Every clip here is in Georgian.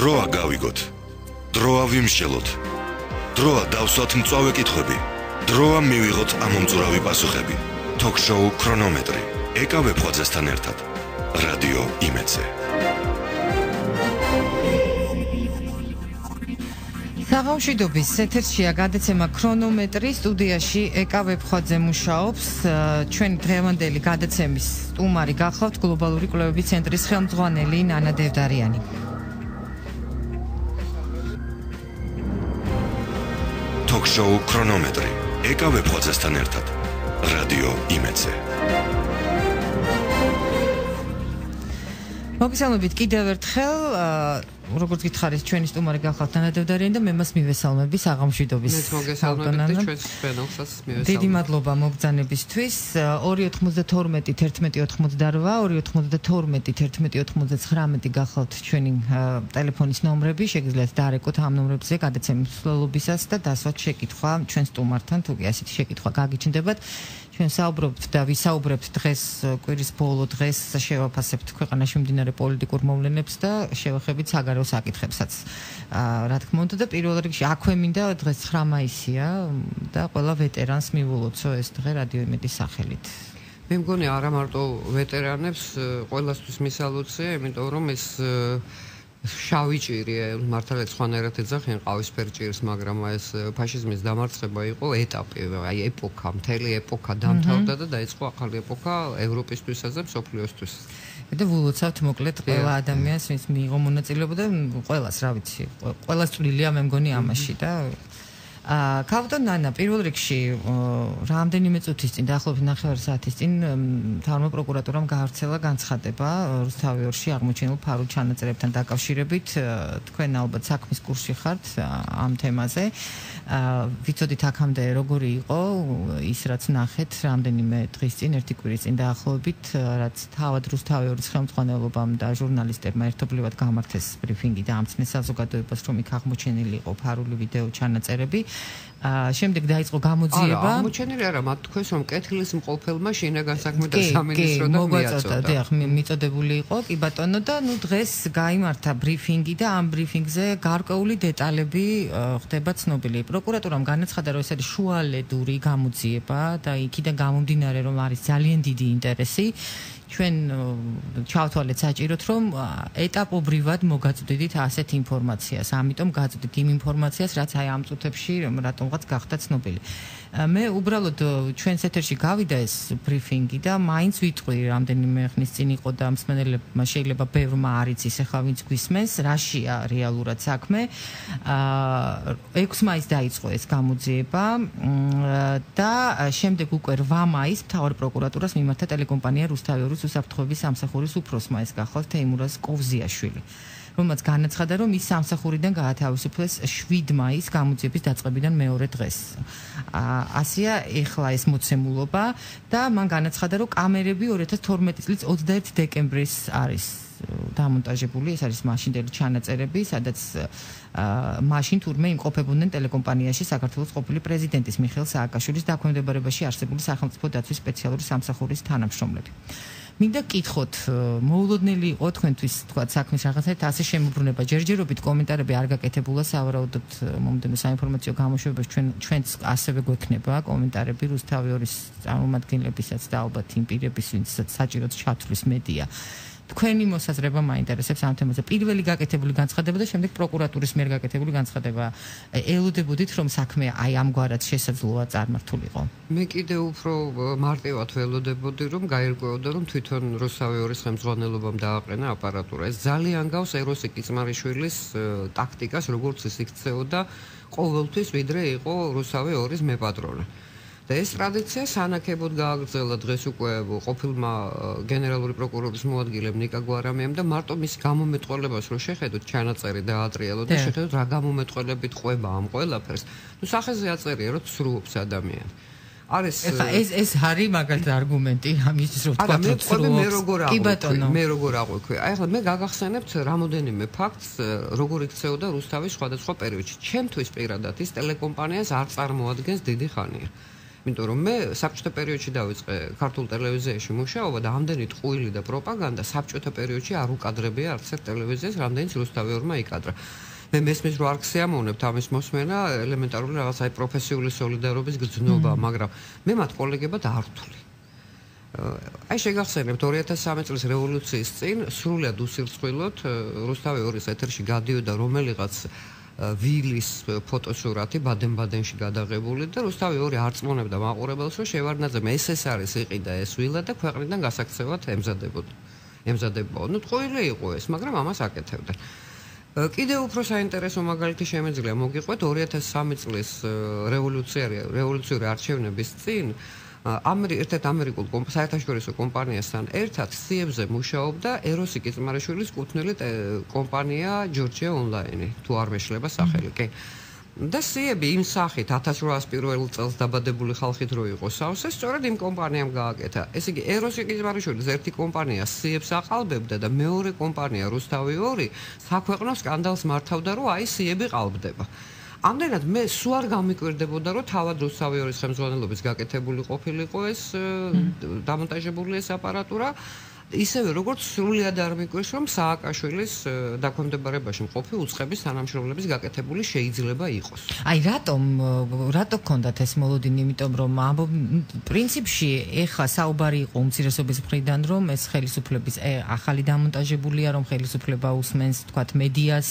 დროა გავიგოთ. დროა ვიმშელოთ. დროა დავსვათ მწვავე კითხვები. დროა მივიღოთ ამომწურავი პასუხები. ток-შოუ ქრონომეტრი ეკავე ფხაძესთან ერთად. რადიო იმეცე. საღამშვიდობის ეთერშია გადაცემა ქრონომეტრი სტუდიაში ეკავებხვაძე მუშაობს ჩვენი დღევანდელი გადაცემის სტუმარი გახლავთ გლობალური კვლევების ცენტრის ხელმძღვანელი ნანა დევდარიანი შოუ ქრონომეტრი. ეკავე ფოცესთან ერთად. რადიო იმეცე. მოგესალმებით. კიდევ ერთხელ როგორც გითხარით ჩვენი სტუმარი გახავთ ნანადევდარიანი და მე მას მივესალმები საღამშვიდობის მე მოგესალმებით და ჩვენს ფენელსაც მივესალმებ დიდი მადლობა მოგზანებისთვის 292 1188 292 გახავთ ჩვენი ტელეფონის ნომრები. შეგიძლიათ დაარეკოთ ამ ნომრებზე გადაცემის მსვლელობისას და დასვათ შეკითხვა ჩვენ სტუმართან თუ კი ასეთი შეკითხვა გაგიჩნდებათ ჩვენ საუბრობთ და ვისაუბრებთ დღეს კვირის ბოლო დღეს შევაფასებთ ქვეყანაში მიმდინარე პოლიტიკურ მოვლენებს და შევახებით საგარეო საკითხებსაც. აა რა თქმა უნდა და პირველ რიგში აქვე მინდა დღეს 9 მაისია და ყველა ვეტერანს მივულოცო ეს დღე რადიო იმედის სახელით. მე მგონი არა მარტო ვეტერანებს ყველასთვის მისალუცია, იმიტომ რომ ეს შავი ჭირია, მართალაც ხანერად ეძახიან ყავისფერ ჭირს, მაგრამ ეს ფაშიზმის დამარცხება იყო ეტაპი, აი ეპოქა, მთელი ეპოქა დამთავრდა და დაიწყო ახალი ეპოქა ევროპისთვისაც და მსოფლიოსთვის. და ვულოცავთ მოკლედ ყველა ადამიანს, ვინც მიიღო მონაწილეობა და ყველას, რა ვიცი, ყველას წვლილია მე მგონი ამაში და კავტონ ნანა პირველ რიგში რამდენიმე წუთის წინ დაახლოებით 9 საათის წინ თავმო პროკურატურამ გაავრცელა განცხადება რუსთავი ორში აღმოჩენილ ფარულ ჩანაწერებთან დაკავშირებით თქვენ ალბათ საქმის კურსში ხართ ამ თემაზე. ვიცოდით აქამდე როგორი იყო ის რაც ნახეთ რამდენიმე დღის წინ ერთი კვირის წინ დაახლოებით რაც თავად რუსთავი ორის ხელმძღვანელობამ და ჟურნალისტებმა ერთობლივად გამართეს ბრიფინგი და ამცნეს საზოგადოებას რომ იქ აღმოჩენილი იყო ფარული ვიდეო ჩანაწერები შემდეგ დაიწყო გამოძიება. არა, აღმოჩენილი არა, მათ თქვენს რომ კეთილის მყოფელმა შინაგან საქმეთა სამინისტროდან მიაწოდა. კი, დიახ, მიწოდებული იყო, კი ბატონო და ნუ დღეს გამართა ბრიფინგი და ამ ბრიფინგზე გარკვეული დეტალები ხდება ცნობილი. პროკურატურამ განაცხადა, რომ ეს არის შუალედური გამოძიება და იქიდან გამომდინარე რომ არის ძალიან დიდი ინტერესი ჩვენ ჩავთვალეთ საჭიროთ რომ ეტაპობრივად მოგაწვდით ასეთ ინფორმაციას ამიტომ გაწვდით იმ ინფორმაციას რაც აი ამ წუთებში რატომღაც გახდა ცნობილი მე უბრალოდ ჩვენს ეთერში გავიდა ეს ბრიფინგი და მაინც ვიტყვი რამდენიმე ხნის წინ იყო და მსმენელებმა შეიძლება ბევრმა არ იცის ახლა ვინც გვისმენს რაშია რეალურად საქმე. აა 6 მაისს დაიწყო ეს გამოძიება და შემდეგ უკვე 8 მაისს მთავარ პროკურატურას მიმართა ტელეკომპანია რუსთავიურის უსაფრთხოების სამსახურის უფროსმა ეს გახლავთ თეიმურაზ კოვზიაშვილი რომელმაც განაცხადა, რომ ის სამსახურიდან გაათავისუფლეს 7 მაისს გამოძიების დაწყებიდან მეორე დღეს. ასია ეხლა ეს მოცემულობა და მან განაცხადა, რომ კამერები 2012 წლის 21 დეკემბრის არის დამონტაჟებული, ეს არის მაშინდელი ჩანაწერები, სადაც აა მაშინ თურმე იმყოფებოდნენ ტელეკომპანიაში საქართველოს ყოფილი პრეზიდენტის მიხეილ სააკაშვილის დაქვემდებარებაში არსებული სახელმწიფო დაცვის სპეციალური სამსახურის თანამშრომლები. მინდა კითხოთ მოულოდნელი იყო თქვენთვის თქვა საქმის რაღაცა ასე შემოbrunება ჯერჯერობით კომენტარები არ გაკეთებულა სავარაუდოდ მომდენო საინფორმაციო გამოშვებაში ჩვენ ჩვენც ასევე გვექნება კომენტარები რუსთავიორის წარმომადგენლებისაც და ალბათ იმ პირების ვინც საჭიროდ ჩათვლის მედია თქვენი მოსაზრება მაინტერესებს ამ თემაზე. პირველი გაკეთებული განცხადება და შემდეგ პროკურატურის მიერ გაკეთებული განცხადება. ელოდებოდით რომ საქმე აი ამგვარად შესაძლოა წარმართულიყო. მე კიდე უფრო მარტივად ველოდებოდი რომ გაირკვეოდა რომ თვითონ რუსავი ორის ხელმძღვანელობამ დააყენა აპარატურა. ეს ძალიან გავს ეროსი კიცმარიშვილის ტაქტიკას, როგორც ის იქცეოდა ყოველთვის ვიდრე იყო რუსავი ორის მეპატრონი. და ეს ტრადიცია სანაკებოდ გააგრძელა დღეს უკვე ყოფილმა გენერალური პროკურორის მოადგილემ ნიკა გვარამიამ და მარტო მის გამომეტყველებას რო შეხედოთ ჩანაწერი და ატრიალო და შეხედოთ რა გამომეტყველებით ყვება ამ ყველაფერს. ნუ სახეზე აწერია რომ ცრუობს ადამიანი. არის ეხა ეს ეს არის მაგალითად არგუმენტი ამისთვის რომ თქვა რომ ცრუობს მე როგორ აღვიქვი მე როგორ აღვიქვი აი ახლა მე გაგახსენებთ რამოდენიმე ფაქტს როგორ იქცეოდა რუსთავის სხვადასხვა პერიოდში. ჩემთვის პირადად ის ტელეკომპანიას არ წარმოადგენს დიდი ხანია იმიტომ რომ მე საბჭოთა პერიოდში დავიწყე ქართულ ტელევიზიაში მუშაობა და ამდენი ტყუილი და პროპაგანდა საბჭოთა პერიოდში არ უკადრებია არც ერთ ტელევიზიას, რამდენიც რუსთავიორმა იკადრა. მე მესმის რო არ ქსიამოვნებთ ამის მოსმენა ელემენტარული რაღაც აი პროფესიული სოლიდარობის გზნობა, მაგრამ მე მათ კოლეგებად არ ვთვლი. აი შეგახსენებთ 2013 წლის რევოლუციის წინ სრულად უსირცხვილოდ რუსთავი ორის ეთერში გადიოდა რომელიღაც ვილის ფოტოსურათი ბადენ-ბადენში გადაღებული და რუსთავი ორი არწმუნებდა მაყურებელს რომ შევარდნაძე ეს ეს არის იყიდა ეს ვილა და ქვეყნიდან გასაქცევად ემზადებოდა. ემზადებოდა. ნუ ტყუილი იყო ეს, მაგრამ ამას აკეთებდა. კიდე უფრო საინტერესო მაგალითი შემეძლია მოგიყვეთ 2003 წლის რევოლუციური რევოლუციური არჩევნების წინ ერთ-ერთ ამერიკულ საერთაშორისო კომპანიასთან ერთად CM-ზე მუშაობდა ეროსი კიწმარიშვილის კუთვნილი კომპანია Georgia Online თუ არ მეშლება სახელი კი. და CM-ი იმ სახით 1800 პირველ წელს დაბადებული ხალხით რო იყო სავსე სწორედ იმ კომპანიამ გააკეთა. ესე იგი ეროსი კიწმარიშვილის ერთი კომპანია CM-ს აყალბებდა და მეორე კომპანია რუსთავი 2 საქვეყნო სკანდალს მართავდა რომ აი CM-ი ყალბდება ამდენად მე სულ არ გამიკვირდებოდა რომ თავად რუსავიორის ხელმძღვანელობის გაკეთებული ყოფილიყო ეს დამონტაჟებული ეს აპარატურა ისევე როგორც სრულად არ მიკვირს რომ სააკაშვილის დაქვემდებარებაში მყოფი უცხების თანამშრომლების გაკეთებული შეიძლება იყოს. აი რატომ რატო გქონდათ ეს მოლოდინი, იმიტომ რომ პრინციპში ეხა საუბარი იყო უმცირესობის მხრიდან რომ ეს ხელისუფლების ახალი დამონტაჟებულია რომ ხელისუფლება უსმენს თქვათ მედიას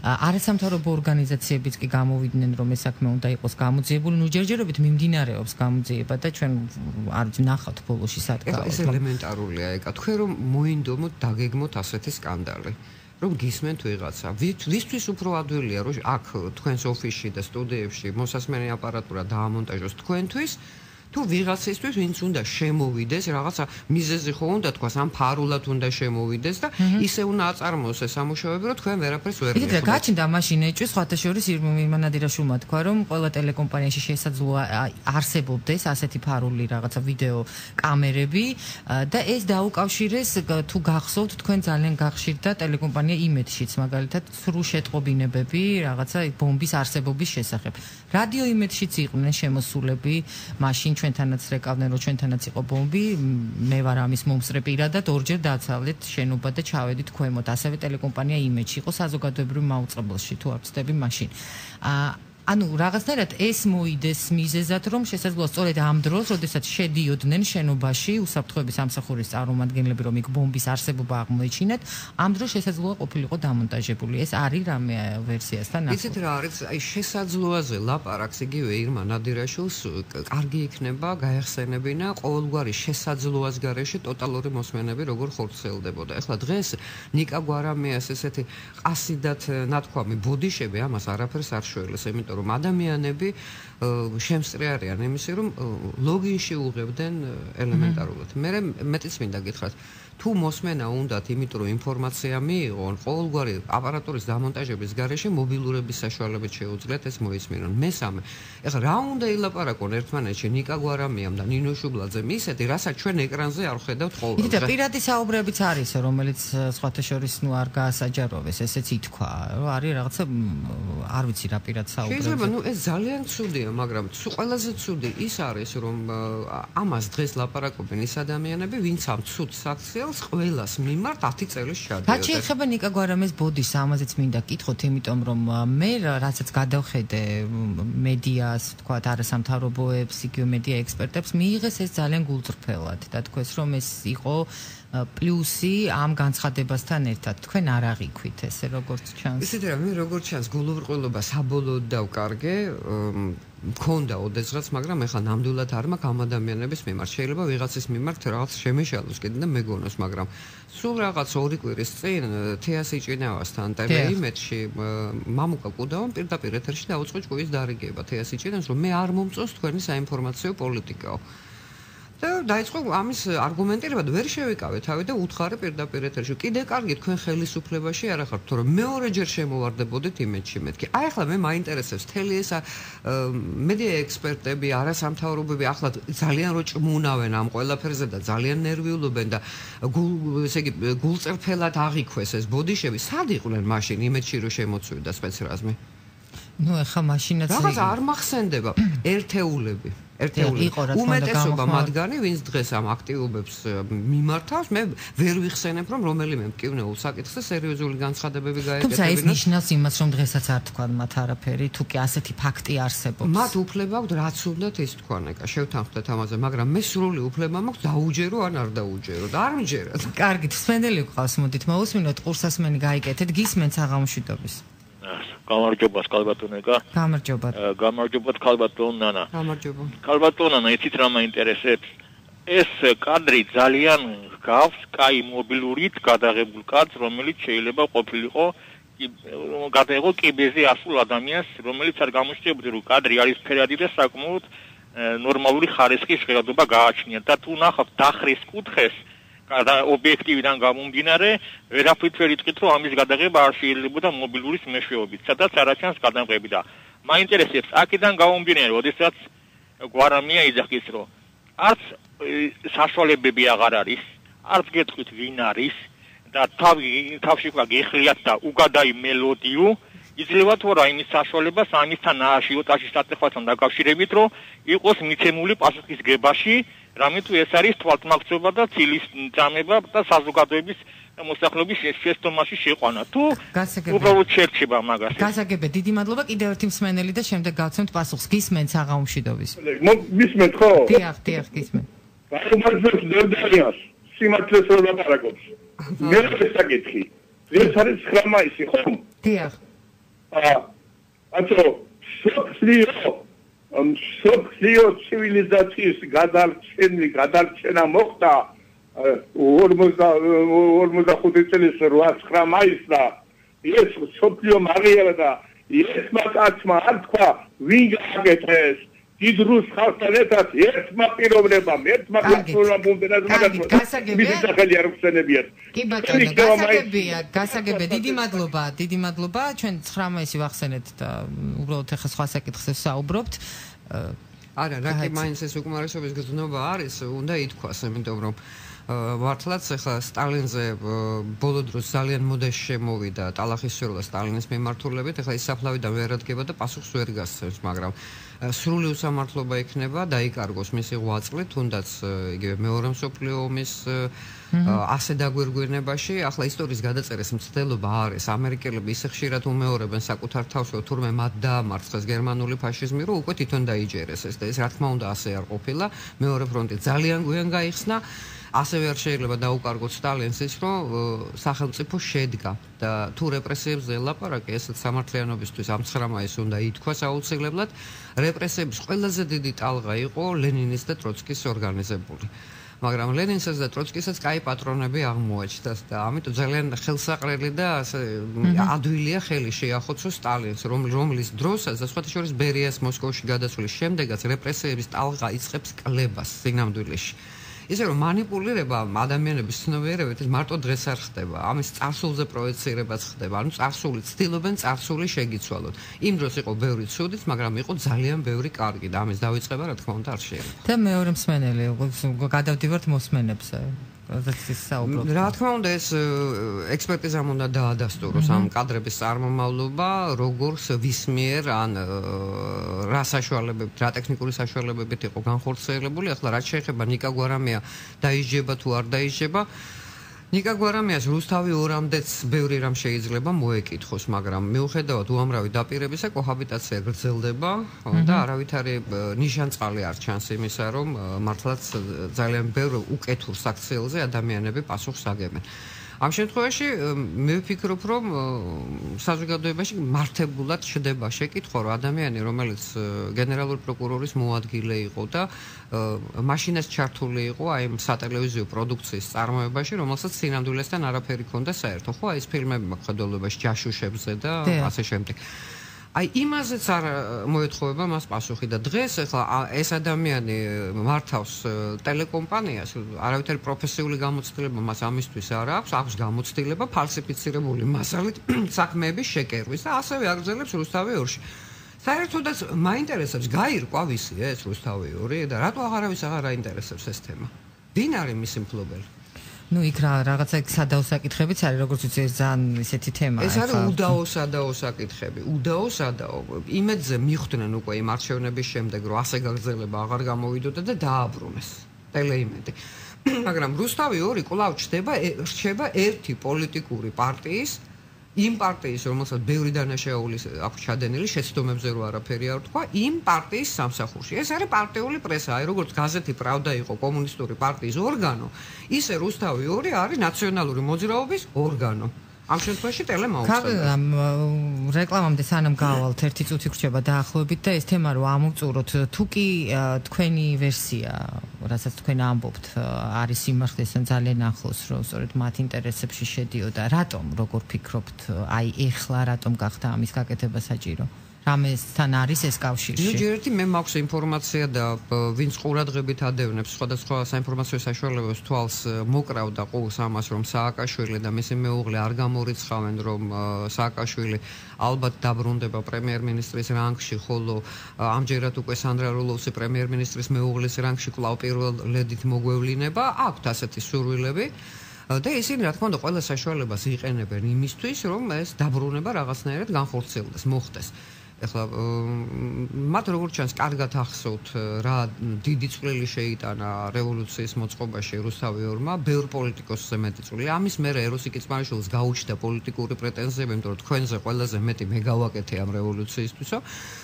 არასამთავრობო ორგანიზაციებიც კი გამოვიდნენ რომ ეს საქმე უნდა იყოს გამოძიებული, ნუ ჯერჯერობით მიმდინარეობს გამოძიება და ჩვენ არ ვიცი ნახავთ ბოლოში სათქაო. ეს ელემენტარულია ეკა თქვენ რომ მოინდომოთ დაგეგმოთ ასეთი სკანდალი რომ გისმენთ ვიღაცა ვისთვის უფრო ადვილია რომ აქ თქვენს ოფისში და სტუდიებში მოსასმენი აპარატურა დაამონტაჟოს თქვენთვის თუ ვიღაცისთვის ვინც უნდა შემოვიდეს რაღაცა მიზეზი ხო უნდა თქვა სამ ფარულად უნდა შემოვიდეს და ისე უნდა აწარმოოს ეს სამუშაოები რომ თქვენ ვერაფერს ვერ მიხდით. იგივე გაჩნდა მაშინ ეჭვის ხათა შორის ირმანადირაშულმა თქვა რომ ყველა ტელეკომპანიაში შესაძლოა არსებობდეს ასეთი ფარული რაღაცა ვიდეო კამერები და ეს დაუკავშირეს თუ გახსოვთ თქვენ ძალიან გახშირდა ტელეკომპანია იმედშიც მაგალითად სრულ შეტყობინებები რაღაცა ბომბის არსებობის შესახებ. რადიო იმედშიც იყვნენ შემოსულები მაშინ ჩვენთანაც რეკავდნენ რომ ჩვენთანაც იყო ბომბი მე ვარ ამის მომსწრე პირადად ორჯერ დაცავლეთ შენობა და ჩავედით ქვემოთ. ასევე ტელეკომპანია იმეჯი იყო საზოგადოებრივ მაუწყებელში თუ არ ვწდები მაშინ. აა ანუ რაღაცნაირად ეს მოიდეს მიზეზად რომ შესაძლოა სწორედ ამ დროს, როდესაც შედიოდნენ შენობაში უსაფრთხოების სამსახურის წარმომადგენლები რომ იქ ბომბის არსებობა აღმოეჩინათ, ამ დროს შესაძლოა ყოფილიყო დამონტაჟებული. ეს არის რამე ვერსიასთან ახლა. იცით რა არის? აი შესაძლოაზე ლაპარაკს იგივე ირმა ნადირაშვილს კარგი იქნება გაეხსენებინა ყოველგვარი შესაძლოას გარეშე ტოტალური მოსმენები როგორ ხორცელდებოდა. ახლა დღეს ნიკა გვარამიას ესეთი ყასიდათ ნათქვამი ბოდიშები ამას არაფერს არ შველეს, იმიტომ რომ ადამიანები შემსწრე არიან იმისი რომ ლოგინში უღებდნენ ელემენტარულად. მე მეტიც მინდა გითხრათ, თუ მოსმენა უნდათ, იმიტომ რომ ინფორმაცია მიიღონ, ყოველგვარი აპარატურის დამონტაჟების გარეშე მობილურების საშუალებით შეუძლიათ ეს მოისმინონ. მესამე, ეხლა რა უნდა ილაპარაკონ ერთმანეთში ნიკა გვარამიამ და ნინო შუბლაძემ ისეთი, რასაც ჩვენ ეკრანზე არ ხედავთ ყოველდღე. იდეა პირადი საუბრებიც არის, რომელიც სხვათა შორის ნუ არ გაასაჯაროვეს, ესეც ითქვა, რომ არის რაღაცა არ ვიცი რა პირად საუბრები. შეიძლება, ნუ ეს ძალიან ცუდია, მაგრამ ყველაზე ცუდი ის არის, რომ ამას დღეს ლაპარაკობენ ის ადამიანები, ვინც ამ ცუდ საქციელს ხელს ყოველას მიმართ 10 წელი შედიოდა. რაც შეეხება ნიკა გვარამეს ბოდიშს, ამაზეც მინდა კითხოთ, იმიტომ რომ მე რასაც გადავხედე მედიას, თქვა არასამთავრობოებს, იგივე მედია ექსპერტებს, მიიღეს ეს ძალიან გულწრფელად და თქვეს რომ ეს იყო პლუსი ამ განცხადებასთან ერთად თქვენ არ აღიქვით ესე როგორც ჩანს. ისეთი რა მე როგორც ჩანს გულუბრყვილობა საბოლოოდ დავკარგე მქონდა ოდესღაც, მაგრამ ეხლა ნამდვილად არ მაქვს ამ ადამიანების მიმართ. შეიძლება ვიღაცის მიმართ რაღაც შემეშალოს კიდე და მეგონოს, მაგრამ სულ რაღაც ორი კვირის წინ თეასი ჭინავასთან ტელეიმედში მამუკა კუდავამ პირდაპირ ეთერში დაუწყო ჭკუის დარიგება თეასი ჭინავს, რომ მე არ მომწონს თქვენი საინფორმაციო პოლიტიკაო. და დაიწყო ამის არგუმენტირება და ვერ შევიკავე თავი და უთხარი პირდაპირ ეთერში. კიდე კარგი თქვენ ხელისუფლებაში არ ახართ, თორემ მეორეჯერ შემოვარდებოდეთ იმედში მეთქი. აი ახლა მე მაინტერესებს თელი ეს მედია ექსპერტები, არასამთავრობოები ახლა ძალიან რო ჭმუნავენ ამ ყველაფერზე და ძალიან ნერვიულობენ და ესე იგი გულწრფელად აღიქვეს ეს ბოდიშები. სად იყვნენ მაშინ იმედში რო შემოწვიდა სპეცრაზმი? ნუ ეხა მაშინაც რაღაცა არ მახსენდება ერთეულები ერთეულები. უმეტესობა მათგანი ვინც დღეს ამ აქტივობებს მიმართავს მე ვერ ვიხსენებ რომ რომელიმე მკივნეულ საკითხზე სერიოზული განცხადებები გაეკეთებინა. თუმცა ეს ნიშნავს იმას რომ დღესაც არ თქვა მათ არაფერი თუ კი ასეთი ფაქტი არსებობს. მათ უფლება აქვს რაც უნდათ ის თქვან ეკა შევთანხმდეთ ამაზე მაგრამ მე სრული უფლება მაქვს დაუჯერო ან არ დაუჯერო და არ მჯერათ. კარგი მსმენელი გყავს მოდით. მოусმინოთ ყურსასმენი გაიკეთეთ. გისმენთ საღამო შვიდობის გამარჯობა სკალბატონეკა. გამარჯობა. გამარჯობა სკალბატონ ნანა. გამარჯობა. სკალბატონ ნანა, იცით რა მაინტერესებს? ეს კადრი ძალიან გავს კაი მობილურით გადაღებულ კადრს, რომელიც შეიძლება ყოფილიყო გადაიღო კიბეზე ასულ ადამიანს, რომელიც არ გამოჩნდებოდა რომ კადრი არის ფერადი და საკმაოდ ნორმალური ხარისხის ჟღერადობა გააჩნია და თუ ნახავთ დახრის კუთხეს ობიექტივიდან გამომდინარე, ვერაფრით ვერ იტყვით, რომ ამის გადაღება არ შეიძლებოდა მობილურის მეშვეობით, სადაც არაჩანს გადაღები და მაინტერესებს, აქედან გამომდინარე, ოდესაც გვარამია იძახის, რომ არც საშუალებები აღარ არის, არც გეტყვით ვინ არის და თავი თავში ყვა გეხლიათ და უგადაი მელოდიუ. იძლევა თუ რა იმის საშუალებას ამისთან ააშიოტაში სტატეხებთან დაკავშირებით, რომ იყოს მიცემული პასუხისგებაში რამე თუ ეს არის თვალთმაქცევა და ცილის ძამება და საზოგადოების მოსახლეობის შეესტომაში შეყვანა. თუ უბრალოდ შერჩება მაგას გასაგებია. დიდი მადლობა. კიდევ ერთი მსმენელი და შემდეგ გავცემთ პასუხს. გისმენთ საღამოშვიდობის მისმენთ ხო? დიახ დიახ გისმენთ. ბარომაძეს ნერდარიას სიმართლეს რომ ლაპარაკობს მე შესაკითხი ეს არის 9 მაისი ხო დიახ. აა აცო სოფლიო სოფლიო ცივილიზაციის გადარჩენი გადარჩენა მოხდა 45 წლის 8-9 მაისს და ეს სოფლიო მარიალა და ეს მაკაცმა არ თქვა ვინ გაკეთეს დიდ რუს ხალხთან ერთად ერთმა პიროვნებამ ერთმა პიროვნებამ მაგას გასაგებია? სახელი არ ხსენებიათ კი ბატონო გასაგებია გასაგებია. დიდი მადლობა დიდი მადლობა. ჩვენ 9 მაისი ვახსენეთ და უბრალოდ ახლა სხვა საკითხზე საუბრობთ. არა რა კი მაინც ეს უკმარისობის გზნობა არის უნდა ითქვას იმიტომ რომ მართლაც ახლა სტალინზე ბოლო დროს ძალიან მოდაში შემოვიდა ტალახისშორლა სტალინის მიმართულებით ახლა ის საფლავიდან ვერ ადგება და პასუხს ვერ გასცემს მაგრამ სრული უსამართლობა იქნება დაიკარგოს. მისი ღვაწლი თუნდაც იგივე მეორე მსოფლიო ომის ასე დაგვირგვინებაში. ახლა ისტორიის გადაწერის მცდელობა არის. ამერიკელები ისე ხშირად უმეორებენ საკუთარ თავს რომ თურმე მათ დაამარცხეს გერმანული ფაშიზმი რომ უკვე თვითონ დაიჯერეს ეს და ეს რა თქმა უნდა ასე არ ყოფილა. მეორე ფრონტი ძალიან გვიან გაიხსნა ასევე არ შეიძლება დაუკარგოთ სტალინს ის რომ სახელმწიფო შედგა და თუ რეპრესიებზე ლაპარაკი ესეც სამართლიანობისთვის ამ 9 მაისს უნდა ითქვას აუცილებლად რეპრესიების ყველაზე დიდი ტალღა იყო ლენინის და ტროცკის ორგანიზებული. მაგრამ ლენინსაც და ტროცკისაც კაი პატრონები აღმოაჩნდა და ამიტომ ძალიან ხელსაყრელი და ასე ადვილია ხელი შეახოცო სტალინს რომ რომლის დროსაც და სხვათა შორის ბერიას მოსკოვში გადასვლის შემდეგაც რეპრესიების ტალღა იწყებს კლებას სინამდვილეში ისე რომ манипулირება ადამიანების ცნობიერებით მარტო დღეს არ ხდება. ამის წარსულზე პროეცირებაც ხდება. ანუ წარსული ცდილობენ წარსული შეგიცვალოთ. იმ დროს იყო ბევრი ცუდიც, მაგრამ იყო ძალიან ბევრი კარგი და ამის დავიწყება რა თქმა უნდა არ შეიძლება. და მეორე მსმენელი გადავდივართ მოსმენებზე. როდესაც ის საუბრობ. რა თქმა უნდა ეს ექსპერტიზამ უნდა დაადასტუროს ამ კადრების წარმომავლობა, როგორც ვისმიერ ან რა საშუალებებით, რა ტექნიკური საშუალებებით იყო განხორციელებული. ახლა რაც შეეხება ნიკა გვარამია დაიჯება თუ არ დაიჯება, ნიკა გვარამიას რუსთავი ორამდეც ბევრი რამ შეიძლება მოეკითხოს, მაგრამ მიუხედავად უამრავი დაპირებისა, კოჰაბიტაცია გრძელდება და არავითარი ნიშანწყალი არ ჩანს იმისა, რომ მართლაც ძალიან ბევრ უკეთურ საქციელზე ადამიანები პასუხს აგებენ. ამ შემთხვევაში მე ვფიქრობ, რომ საზოგადოებაში მართებულად შედება შეკითხვა, რომ ადამიანი, რომელიც გენერალური პროკურორის მოადგილე იყო და მაშინას ჩართული იყო აი ამ სატელევიზიო პროდუქციის წარმოებაში, რომელსაც სინამდვილესთან არაფერი ჰქონდა საერთო, ხო, აი ეს ფილმები მაქვს ჯაშუშებზე და ასე შემდეგ. აი იმაზეც არ მოეთხოვება მას პასუხი და დღეს ახლა ეს ადამიანი მართავს ტელეკომპანიას არავითარი პროფესიული გამოცდილება მას ამისთვის არ აქვს აქვს გამოცდილება ფალსიფიცირებული მასალით საქმეების შეკერვის და ასევე აგრძელებს რუსთავი ორში. საერთოდაც მაინტერესებს გაირკვა ვისი ეს რუსთავი ორი და რატო აღარავის აღარ აინტერესებს ეს თემა? ვინ არის მისი მფლობელი ну იქ რა რაღაცა სადაო საკითხებიც არის როგორც ვიცი ეს ძალიან ისეთი თემაა ეს არის უდაო სადაო საკითხები უდაო სადაო იმედზე მიხვდნენ უკვე იმ არჩევნების შემდეგ რომ ასე გაგრძელება აღარ გამოვიდოდა და დააბრუნეს ტელეიმედი მაგრამ რუსთავი 2 კვლავ ჩდება რჩება ერთი პოლიტიკური პარტიის იმ პარტიის, რომელსაც ბევრი დანაშაული აქვს ჩადენილი, შეცდომებზე რო არაფერი არ თქვა, იმ პარტიის სამსახურში. ეს არის პარტიული პრესა, აი როგორც გაზეთი პრავდა იყო კომუნისტური პარტიის ორგანო, ისე რუსთავი 2 არის ნაციონალური მოძრაობის ორგანო. ამ შემთხვევაში ტელემაუწყება. რეკლამამდე სანამ გავალთ ერთი წუთი გრჩება დაახლოებით და ეს თემა რო ამოვწუროთ, თუ კი თქვენი ვერსია, რასაც თქვენ ამბობთ, არის სიმართლესთან ძალიან ახლოს, რომ სწორედ მათ ინტერესებში შედიოდა, რატომ როგორ ფიქრობთ, აი ეხლა რატომ გახდა ამის გაკეთება საჭირო? რამესთან არის ეს კავშირი. ნუ ჯერ ერთი მე მაქვს ინფორმაცია და ვინც ყურადღებით ადევნებს სხვადასხვა საინფორმაციო საშუალებებს თვალს მოკრავდა ყოველს ამას რომ სააკაშვილი და მისი მეუღლე არ გამორიცხავენ რომ სააკაშვილი ალბათ დაბრუნდება პრემიერ-მინისტრის რანგში ხოლო ამჯერად უკვე სანდრა როლოვსი პრემიერ-მინისტრის მეუღლის რანგში კვლავ პირველ ლედით მოგვევლინება აქვთ ასეთი სურვილები და ისინი რა თქმა უნდა ყველა საშუალებას იყენებენ იმისთვის რომ ეს დაბრუნება რაღაცნაირად განხორციელდეს მოხდეს ეხლა მათ როგორც ჩანს კარგად ახსოვთ რა დიდი წვლილი შეიტანა რევოლუციის მოწყობაში რუსთავი ორმა ბევრ პოლიტიკოსზე მეტი წვლილი. ამის მერე ეროსი კიცმარიშვილს გაუჩნდა პოლიტიკური პრეტენზიები იმიტომ რომ თქვენზე ყველაზე მეტი მე გავაკეთე ამ რევოლუციისთვისო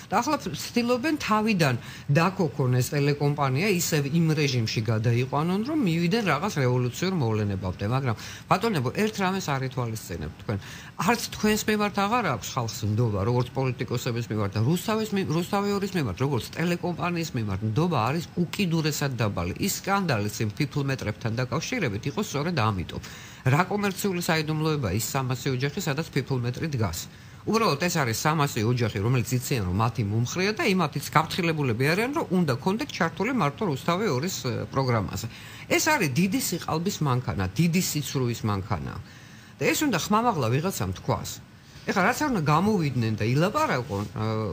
და ახლა ცდილობენ თავიდან დაკოქონ ეს ტელეკომპანია ისევ იმ რეჟიმში გადაიყვანონ რომ მივიდნენ რაღაც რევოლუციურ მოვლენებამდე. მაგრამ ბატონებო ერთ რამეს არ ითვალისწინებთ თქვენ არც თქვენს მიმართ აღარ აქვს ხალხს ნდობა როგორც პოლიტიკოსების მიმართ და რუსთავის რუსთავიორის მიმართ როგორც ტელეკომპანიის მიმართ ნდობა არის უკიდურესად დაბალი. ის სკანდალის იმ ფიფლმეტრებთან დაკავშირებით იყო სწორედ ამიტომ. რა კომერციული საიდუმლოება ის 300 ოჯახი სადაც ფიფლმეტრი დგას უბრალოდ ეს არის 300 ოჯახი რომელიც იციან რომ მათი მომხრეა და იმათიც გაფრთხილებულები არიან რომ უნდა კონდეთ ჩართული მარტო რუსთავი ორის პროგრამაზე. ეს არის დიდი სიყალბის მანქანა დიდი სიცრუის მანქანა. და ეს უნდა ხმამაღლა ვიღაცამ თქვას ეხლა რაც არ უნდა გამოვიდნენ და ილაპარაკონ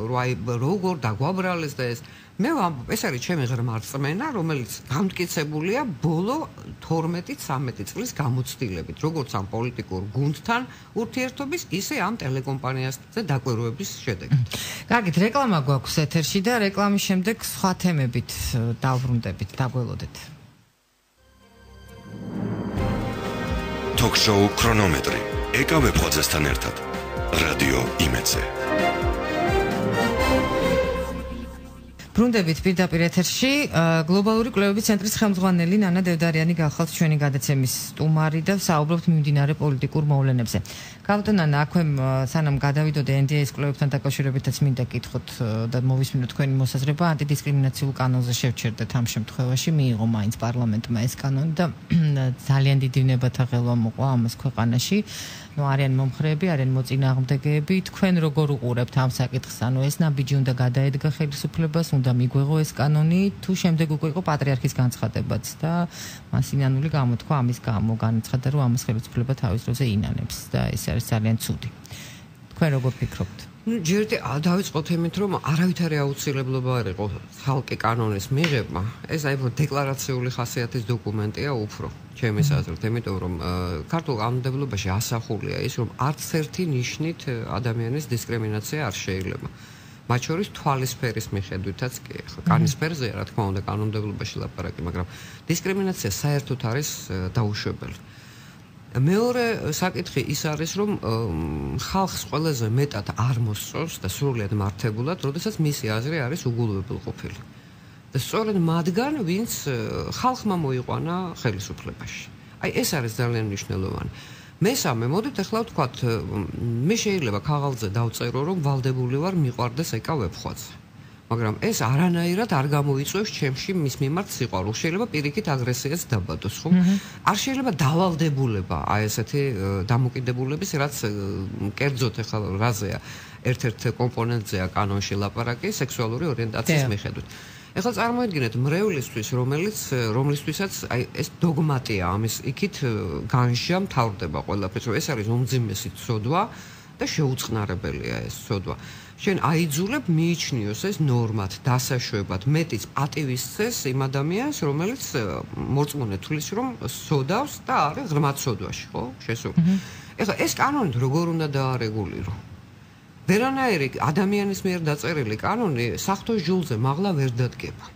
რომ აი როგორ დაგვაბრალეს და ეს მე ვამბობ ეს არის ჩემი ღრმა რწმენა რომელიც გამტკიცებულია ბოლო 12-13 წლის გამოცდილებით როგორც ამ პოლიტიკურ გუნდთან ურთიერთობის ისე ამ ტელეკომპანიასთან დაკვირვების შედეგად. კარგით, რეკლამა გვაქვს ეთერში და რეკლამის შემდეგ სხვა თემებით დავბრუნდებით, დაგველოდეთ. ток-шоу ქრონომეტრი ეკავ ვებხვაძესთან ერთად რადიო იმეცე ბრუნდებით პირდაპირ ეთერში გლობალური კვლევების ცენტრის ხელმძღვანელი ნანა დევდარიანი გახალთ ჩვენი გადაცემის სტუმარი და საუბრობთ მიმდინარე პოლიტიკურ მოვლენებზე. გავდონან აქვე სანამ გადავიდოდე NDA-ის კვლევებთან დაკავშირებითაც მინდა კითხოთ და მოვისმინოთ თქვენი მოსაზრება ანტიდისკრიმინაციულ კანონზე შევჩერდეთ ამ შემთხვევაში მიიღო მაინც პარლამენტმა ეს კანონი და ძალიან დიდი ნებათა ღელვა მოყვა ამას ქვეყანაში. Ну არიან მომხრეები, არიან მოწინააღმდეგეები, თქვენ როგორ უყურებთ ამ საკითხს? ანუ ეს ნაბიჯი უნდა გადაედგა ხელისუფლებას, უნდა მიგვეღო ეს კანონი, თუ შემდეგ უკვე იყო პატრიარქის განცხადებაც და მასინანული გამოთქვა ამის გამო განცხადა, რომ ამას ხელისუფლება თავის დროზე ინანებს და ეს არის ძალიან ცუდი. თქვენ როგორ ფიქრობთ? Ну ჯერტი დავიწყოთ იმით რომ არავითარი აუცილებლობა არ იყო ხალკი კანონის მიღება ეს აი დეკლარაციული ხასიათის დოკუმენტია უფრო ჩემი საზრით იმიტომ რომ ქართულ კანონმდებლობაში ასახულია ის რომ არც ერთი ნიშნით ადამიანის დისკრიმინაცია არ შეიძლება. მათ შორის თვალისფერის მიხედვითაც კი ხო კანისფერზე რა თქმა უნდა კანონმდებლობაში ლაპარაკი მაგრამ დისკრიმინაცია საერთოდ არის დაუშვებელი მეორე საკითხი ის არის რომ ხალხს ყველაზე მეტად არ მოსწონს და სრულიად მართებულად, როდესაც მისი აზრი არის უგულვებელყოფილი. და სწორედ მათგან ვინც ხალხმა მოიყვანა ხელისუფლებაში. აი ეს არის ძალიან მნიშვნელოვანი. მესამე, მოდით ახლა ვთქვათ, მე შეიძლება ქაღალდზე დავწერო რომ ვალდებული ვარ მიყვარდეს ეკა ვებხვაძე. მაგრამ ეს არანაირად არ გამოიწვევს ჩემში მის მიმართ სიყვარულს. შეიძლება პირიქით აგრესიას დაბადოს, ხო? არ შეიძლება დავალდებულება აი ესეთი დამოკიდებულების, რაც კერძოთ ახლა რაზეა ერთ-ერთ კომპონენტზეა კანონში ლაპარაკი სექსუალური ორიენტაციის მიხედვით. ეხლა წარმოიდგინეთ მრევლისთვის, რომელიც რომლისთვისაც აი ეს დოგმატია ამის იქით განშა მთავრდება ყველაფერს, რომ ეს არის უმძიმესი ცოდვა და შეუწყნარებელია ეს სოდვა. შენ აიძულებ მიიჩნიოს ეს ნორმად, დასაშვებად, მეტიც პატივისცეს იმ ადამიანს, რომელიც მორწმუნე თulis რომ სოდავს და არის ღრმად სოდვაში, ხო? შესულ. ეხლა ეს კანონი როგორ უნდა დაარეგულირო? ვერანაირი ადამიანის მიერ დაწერილი კანონი საფრთხოს ჯულზე მაღლა ვერ დადგება.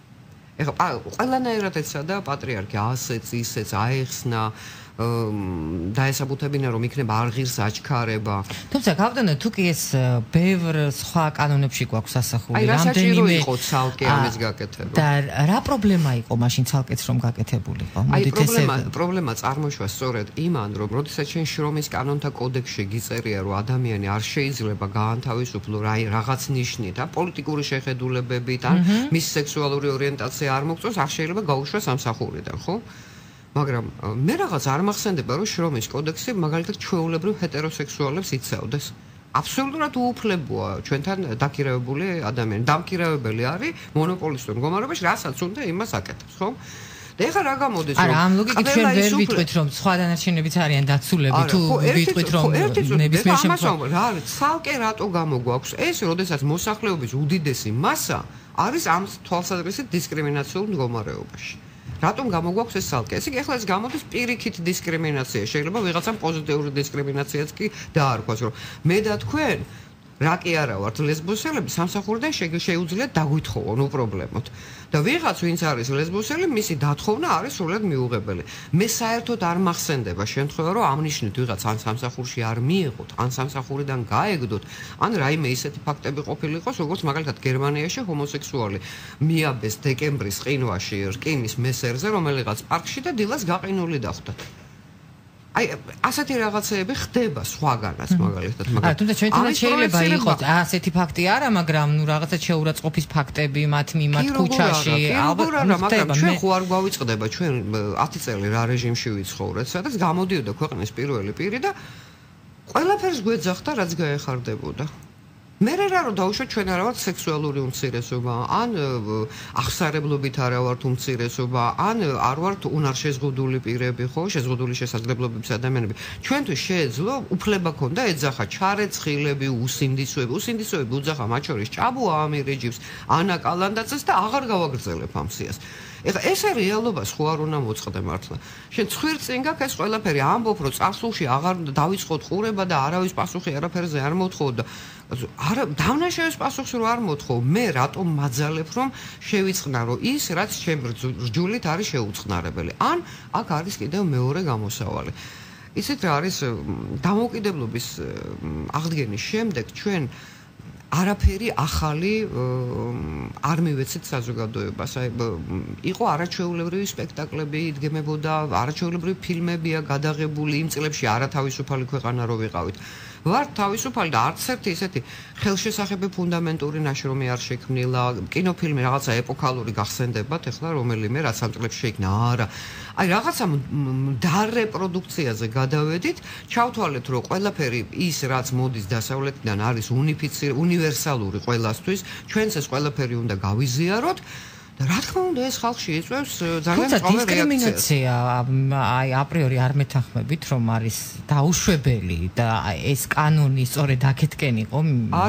ეხლა ყველანაირად ეცადა პატრიარქი ასეც ისეც აეხსნა დაესაბუთებინა რომ იქნება არღირს აჩქარება. თუმცა გავდანო თუ კი ეს ბევრ სხვა კანონებში გვაქვს ასახული, რამდენიმე იყო ცალკე ამის გაკეთება. და რა პრობლემა იყო მაშინ ცალკეც რომ გაკეთებულიყო? მოდით ესე პრობლემა პრობლემა წარმოშვა სწორედ იმან რომ როდესაც შენ შრომის კანონთა კოდექსში გიწერია რომ ადამიანი არ შეიძლება გაანთავისუფლო რაღაც ნიშნით, ა პოლიტიკური შეხედულებებით, ან მის სექსუალური ორიენტაცია არ მოგწონს, არ შეიძლება გაუშვას სამსახურიდან, ხო? მაგრამ მე რაღაც არ მახსენდება რომ შრომის კოდექსი მაგალითად ჩვეულებრივ ჰეტეროსექსუალებს იცავდეს. აბსოლუტურად უუფლებოა ჩვენთან დაკირევებული ადამიანი. დამკირავებელი არის მონოპოლისტურ მდგომარეობაში რასაც უნდა იმას აკეთებს ხო და ეხლა რა გამოდის რომ არა ამ ლოგიკით ჩვენ ვერ ვიტყვით რომ სხვა დანარჩენებიც არიან დაცულები თუ ვიტყვით რომ ნებისმიერ შემთხვევაში რა ცალკე რატო გამოგვაქვს ეს როდესაც მოსახლეობის უდიდესი მასა არის ამ თვალსაზრისით დისკრიმინაციულ მდგომარეობაში რატომ გამოგვაქვს ეს სალკე? ესე იგი, ახლა ეს გამოდის პირიქით დისკრიმინაცია. შეიძლება ვიღაცამ პოზიტიური დისკრიმინაციაც კი დაარქვას, რომ მე და თქვენ რა კი არა ვართ ლესბოსელები სამსახურიდან შეუძლიათ დაგვითხოვო ნუ პრობლემოთ. და ვიღაც ვინც არის ლესბოსელი მისი დათხოვნა არის სულად მიუღებელი. მე საერთოდ არ მახსენდება შემთხვევა რომ ამნიშნით ვიღაც ან სამსახურში არ მიიღოთ ან სამსახურიდან გაეგდოთ ან რაიმე ისეთი ფაქტები ყოფილიყოს როგორც მაგალითად გერმანიაში ჰომოსექსუალი მიაბეს დეკემბრის ყინვაში რკინის მესერზე რომელიღაც პარკში და დილას გაყინული დახვდათ აი ასეთი რაღაცეები ხდება სხვაგანაც მაგალითად მაგრამ აა თუნდაც ჩვენთან შეიძლება იყოს. ასეთი ფაქტი არა მაგრამ ნუ რაღაცა შეურაცხყოფის ფაქტები მათ მიმართ ქუჩაში ალბათ მაგრამ ჩვენ ხო არ გვავიწყდება. ჩვენ 10 წელი რა რეჟიმში ვიცხოვრეთ სადაც გამოდიოდა ქვეყნის პირველი პირი და ყველაფერს გვეძახდა რაც გაეხარდებოდა მე რა რომ დაუშვათ ჩვენ არა ვართ სექსუალური უმცირესობა ან ახსარებლობით არა ვართ უმცირესობა ან არ ვართ უნარშეზღუდული პირები ხო? შეზღუდული შესაძლებლობების ადამიანები. ჩვენთვის შეეძლო უფლება ქონდა ეძახა ჩარეცხილები უსინდისოები უსინდისოები უძახა მათ შორის ჭაბუ ამირეჯიბს ანა კალანდაცეს და აღარ გავაგრძელებ ამ სიას ეხლა ესე რეალობა სხვა არ უნდა მოწყდე მართლა. შენ ცხვირწინ გაქვს ეს ყველაფერი ამბობ რომ წარსულში აღარ დავიწყოთ ყურება და არავის პასუხი არაფერზე არ მოთხოვ და არა დავნაშავის პასუხს რო არ მოთხოვ მე რატომ მაძალებ რომ შევიწყნა რომ ის რაც ჩემ რჯულით არის შეუწყნარებელი. ან აქ არის კიდევ მეორე გამოსავალი. ისეთ რა არის დამოუკიდებლობის აღდგენის შემდეგ ჩვენ არაფერი ახალი არ მივეცეთ საზოგადოებას. აი იყო არაჩვეულებრივი სპექტაკლები, იდგმებოდა, არაჩვეულებრივი ფილმებია გადაღებული იმ წლებში არათავისუფალი ქვეყანა რო ვიყავით. ვარ თავისუფალი და არც ერთი ისეთი ხელშესახები ფუნდამენტური ნაშრომი არ შექმნილა. კინოფილმი რაღაცა ეპოქალური გახსენდებათ, ეხლა რომელიმე რაც ამ წლებში შეიქმნა. არა. აი რაღაცა დარეპროდუქციაზე გადავედით, ჩავთვალეთ, რომ ყველაფერი ის რაც მოდის დასავლეთიდან არის უნიფიცირ უნივერსალური ყველასთვის, ჩვენც ეს ყველაფერი უნდა გავიზიაროთ. და რა თქმა უნდა ეს ხალხში იწევს ძალიან წყობა დისკრიმინაცია აი აპრიორი არ მეთანხმებით რომ არის დაუშვებელი და ეს კანონი სწორედ აქეთკენ იყო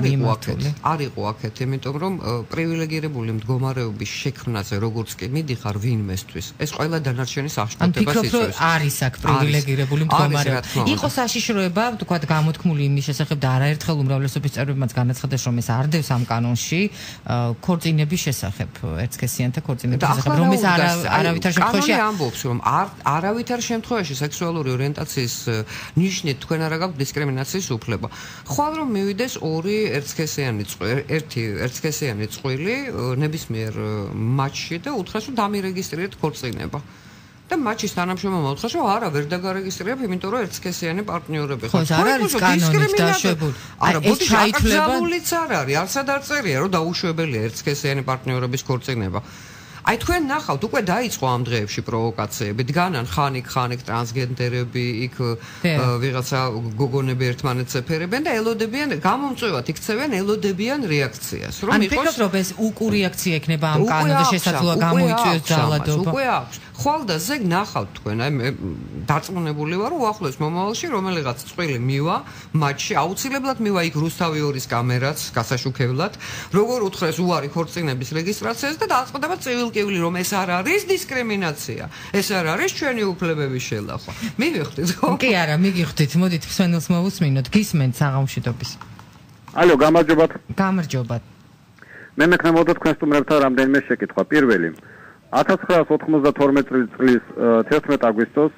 მიმართული. არ იყო აქეთ იმიტომ რომ პრივილეგირებული მდგომარეობის შექმნაზე როგორც კი მიდიხარ ვინმესთვის ეს ყველა დანარჩენი საშტატებას იწევს არის აქ პრივილეგირებული მდგომარეობა. იყო საშიშროება თქვა გამოთქმული იმის შესახებ და არაერთხელ უმრავლესობის წევრებმაც განაცხადეს რომ ეს არ დევს ამ კანონში ქორწინების შესახებ ერთს პაციენტთა ქორწინების შესახებ, რომ ეს არა არავითარ შემთხვევაში ამბობს, რომ არავითარ შემთხვევაში სექსუალური ორიენტაციის ნიშნით თქვენ არა გაქვთ დისკრიმინაციის უფლება. ხვალ რომ მივიდეს ორი ერთსქესიანი წვერი, ერთი ერთსქესიანი წვილი ნებისმიერ მატჩში და უთხრას რომ დამირეგისტრირეთ ქორწინება. და მაჩის თანამშრომელმა მოთხრა რომ არა ვერ დაგარეგისტრირებ იმიტომ რომ ერთსქესიანი პარტნიორები ხო ხო არ არის კანონით დაშვებული არა ბოდი ჩაითვლება არ არის არც არ წერია რომ დაუშვებელია ერთსქესიანი პარტნიორების ქორწინება აი თქვენ ნახავთ, უკვე დაიწყო ამ დღეებში პროვოკაციები. დგანან ხანიკ ხანიკ ტრანსგენდერები, იქ ვიღაცა გოგონები ერთმანეთს ეფერებენ და ელოდებიან გამომწვევად იქცევენ ელოდებიან რეაქციას. რომ იყოს ფიქრობ რომ ეს უკუ რეაქცია ექნება ამ კანონზე შესაძლოა გამოიწვიოს ძალადობა. უკვე აქვს. ხვალ და ზეგ ნახავთ თქვენ, აი მე დარწმუნებული ვარ, რომ ახლოს მომავალში რომელიღაც წვილი მივა, მათში აუცილებლად მივა იქ რუსთავი ორის კამერაც გასაშუქებლად, როგორ უთხრეს უარი ქორწინების რეგისტრაციას და დაწყდება ცივილკივილი, რომ ეს არ არის დისკრიმინაცია. ეს არ არის ჩვენი უფლებების შელახვა. მივიხდით ხო? კი არა, მიგიხდით. მოდით ხსენელს მოვუსმინოთ. გისმენთ საღამშვიდობის. ალო, გამარჯობათ. გამარჯობათ. მე მექნებოდა თქვენ სტუმრებთან რამდენიმე შეკითხვა. პირველი 1992 წლის 11 აგვისტოს